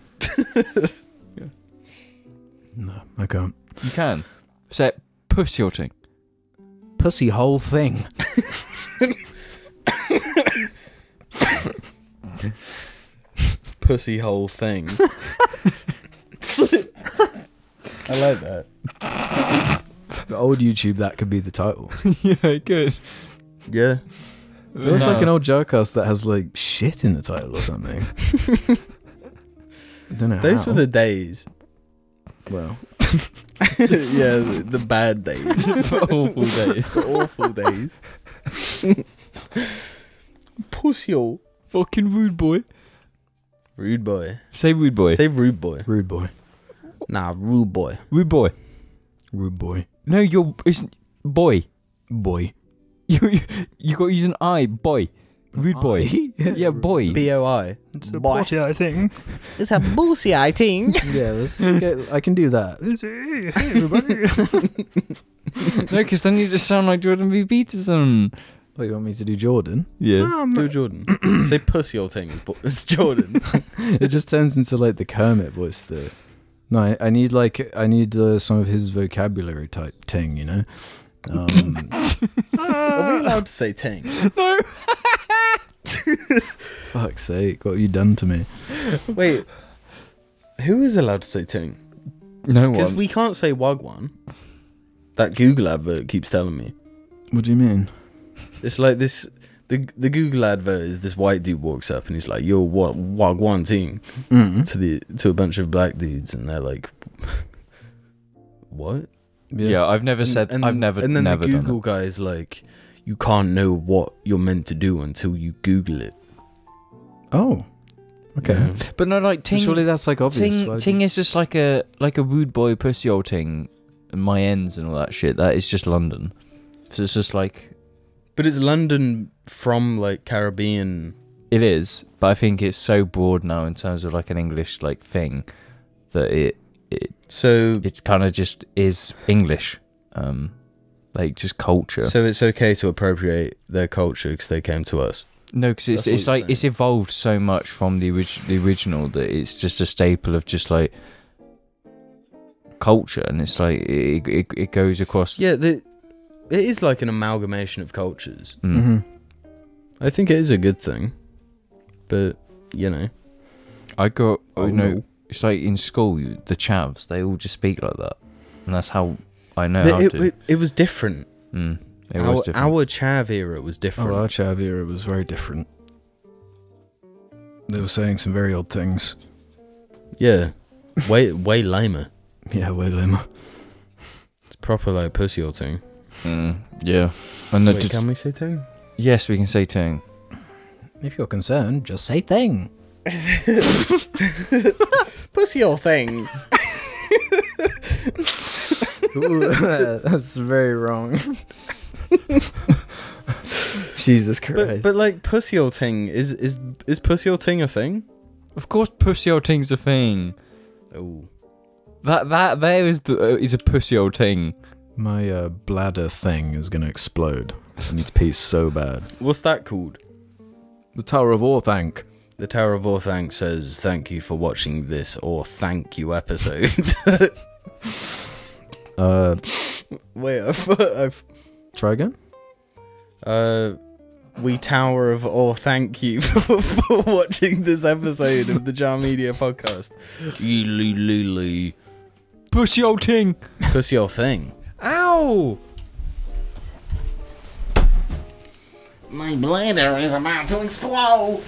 No, I can't. You can. Say it, pussy ting. Pussy whole thing. <laughs> Pussy hole thing. <laughs> I like that. The old YouTube, that could be the title. <laughs> yeah, good. Yeah. It looks like an old jackass that has like shit in the title or something. I don't know. Those how. were the days. Well. <laughs> yeah, the, the bad days. <laughs> awful days. the <laughs> awful days. Pussy. Fucking rude boy. Rude boy. Say rude boy. Say rude boy. Rude boy. Nah, rude boy. rude boy. Rude boy. No, you're it's boy. Boy. You you, you got to use an I, boy. Rude boy. <laughs> Yeah, boy. B O I. It's a Boy. potty, I think. <laughs> It's a pussy, I think. <laughs> yeah, let's just get. I can do that. Hey, everybody. no, because then you just sound like Jordan B. Peterson. what, you want me to do Jordan? Yeah. Do Jordan. <clears throat> <clears throat> Say pussy or thing. but It's Jordan. it just turns into like the Kermit voice. The no, I, I need like I need uh, some of his vocabulary type thing. You know. Um, Are we allowed to say ting? No. <laughs> fuck's sake, what have you done to me? Wait. Who is allowed to say ting? No one. Because we can't say wagwan. That Google advert keeps telling me. What do you mean? It's like this. The the Google advert is this white dude walks up and he's like, "Yo, what wagwan ting?" Mm. to the to a bunch of black dudes and they're like, "What?" yeah. I've never said. and- I've never. And then never the done Google guy is like, "You can't know what you're meant to do until you Google it." Oh. Okay. Yeah. But no, like ting. Surely that's like obvious. ting, ting is just like a like a rude boy pussy old ting. And my ends and all that shit. That is just London. So it's just like But it's London from like Caribbean. it is, but I think it's so broad now in terms of like an English like thing that it it So it's kind of just is English, um, like just culture. so it's okay to appropriate their culture because they came to us. no, because it's That's it's you're like it's evolved so much from the orig- the original that it's just a staple of just like culture, and it's like it it, it goes across. Yeah, the, it is like an amalgamation of cultures. Mm. Mhm. I think it is a good thing, but you know, I got Oh, you know no. it's like in school the chavs they all just speak like that, and that's how I know The- how it, to. it, it was different. Mm, it our, was different. our chav era was different. Oh, our chav era was very different. They were saying some very odd things. Yeah, way way lamer. <laughs> Yeah, way limmer. It's proper like pussy or thing. Mm, yeah, and the, Wait, can we say thing? yes, we can say ting. If you're concerned, just say thing. <laughs> Pussy or thing. <laughs> <laughs> that's very wrong. <laughs> Jesus Christ. But but like pussy or thing is is is pussy or thing a thing? Of course, pussy old ting's a thing. Oh, That that there is the uh, is a pussy old ting. My uh, bladder thing is gonna explode. I need to pee so bad. what's that called? The Tower of Orthanc. The Tower of Orthanc says thank you for watching this or thank you episode. <laughs> Uh, Wait, I've, I've try again. uh we Tower of or thank you <laughs> for, for watching this episode of the Jar Media podcast. Lee lee lee. Pussy old ting. Pussy or thing. Ow! My bladder is about to explode.